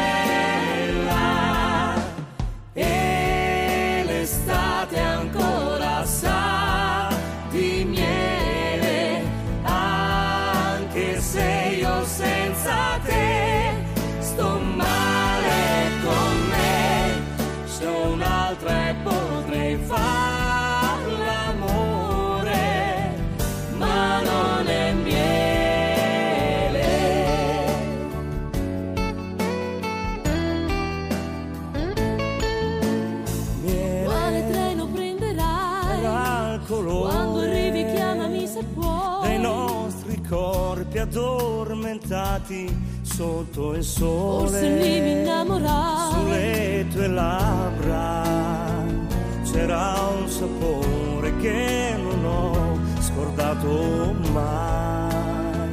S22: addormentati sotto il sole.
S5: Forse lì mi innamorai.
S22: Sulle tue labbra c'era un sapore che non ho scordato mai.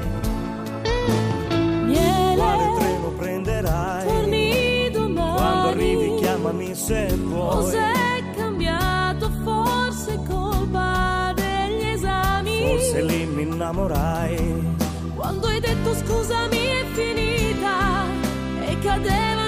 S5: Miele,
S22: Quale treno prenderai?
S5: torni domani.
S22: Quando arrivi chiamami se puoi.
S5: Cos'è cambiato? Forse colpa degli esami.
S22: Forse lì mi innamorai.
S5: Quando hai detto scusami è finita e cadevano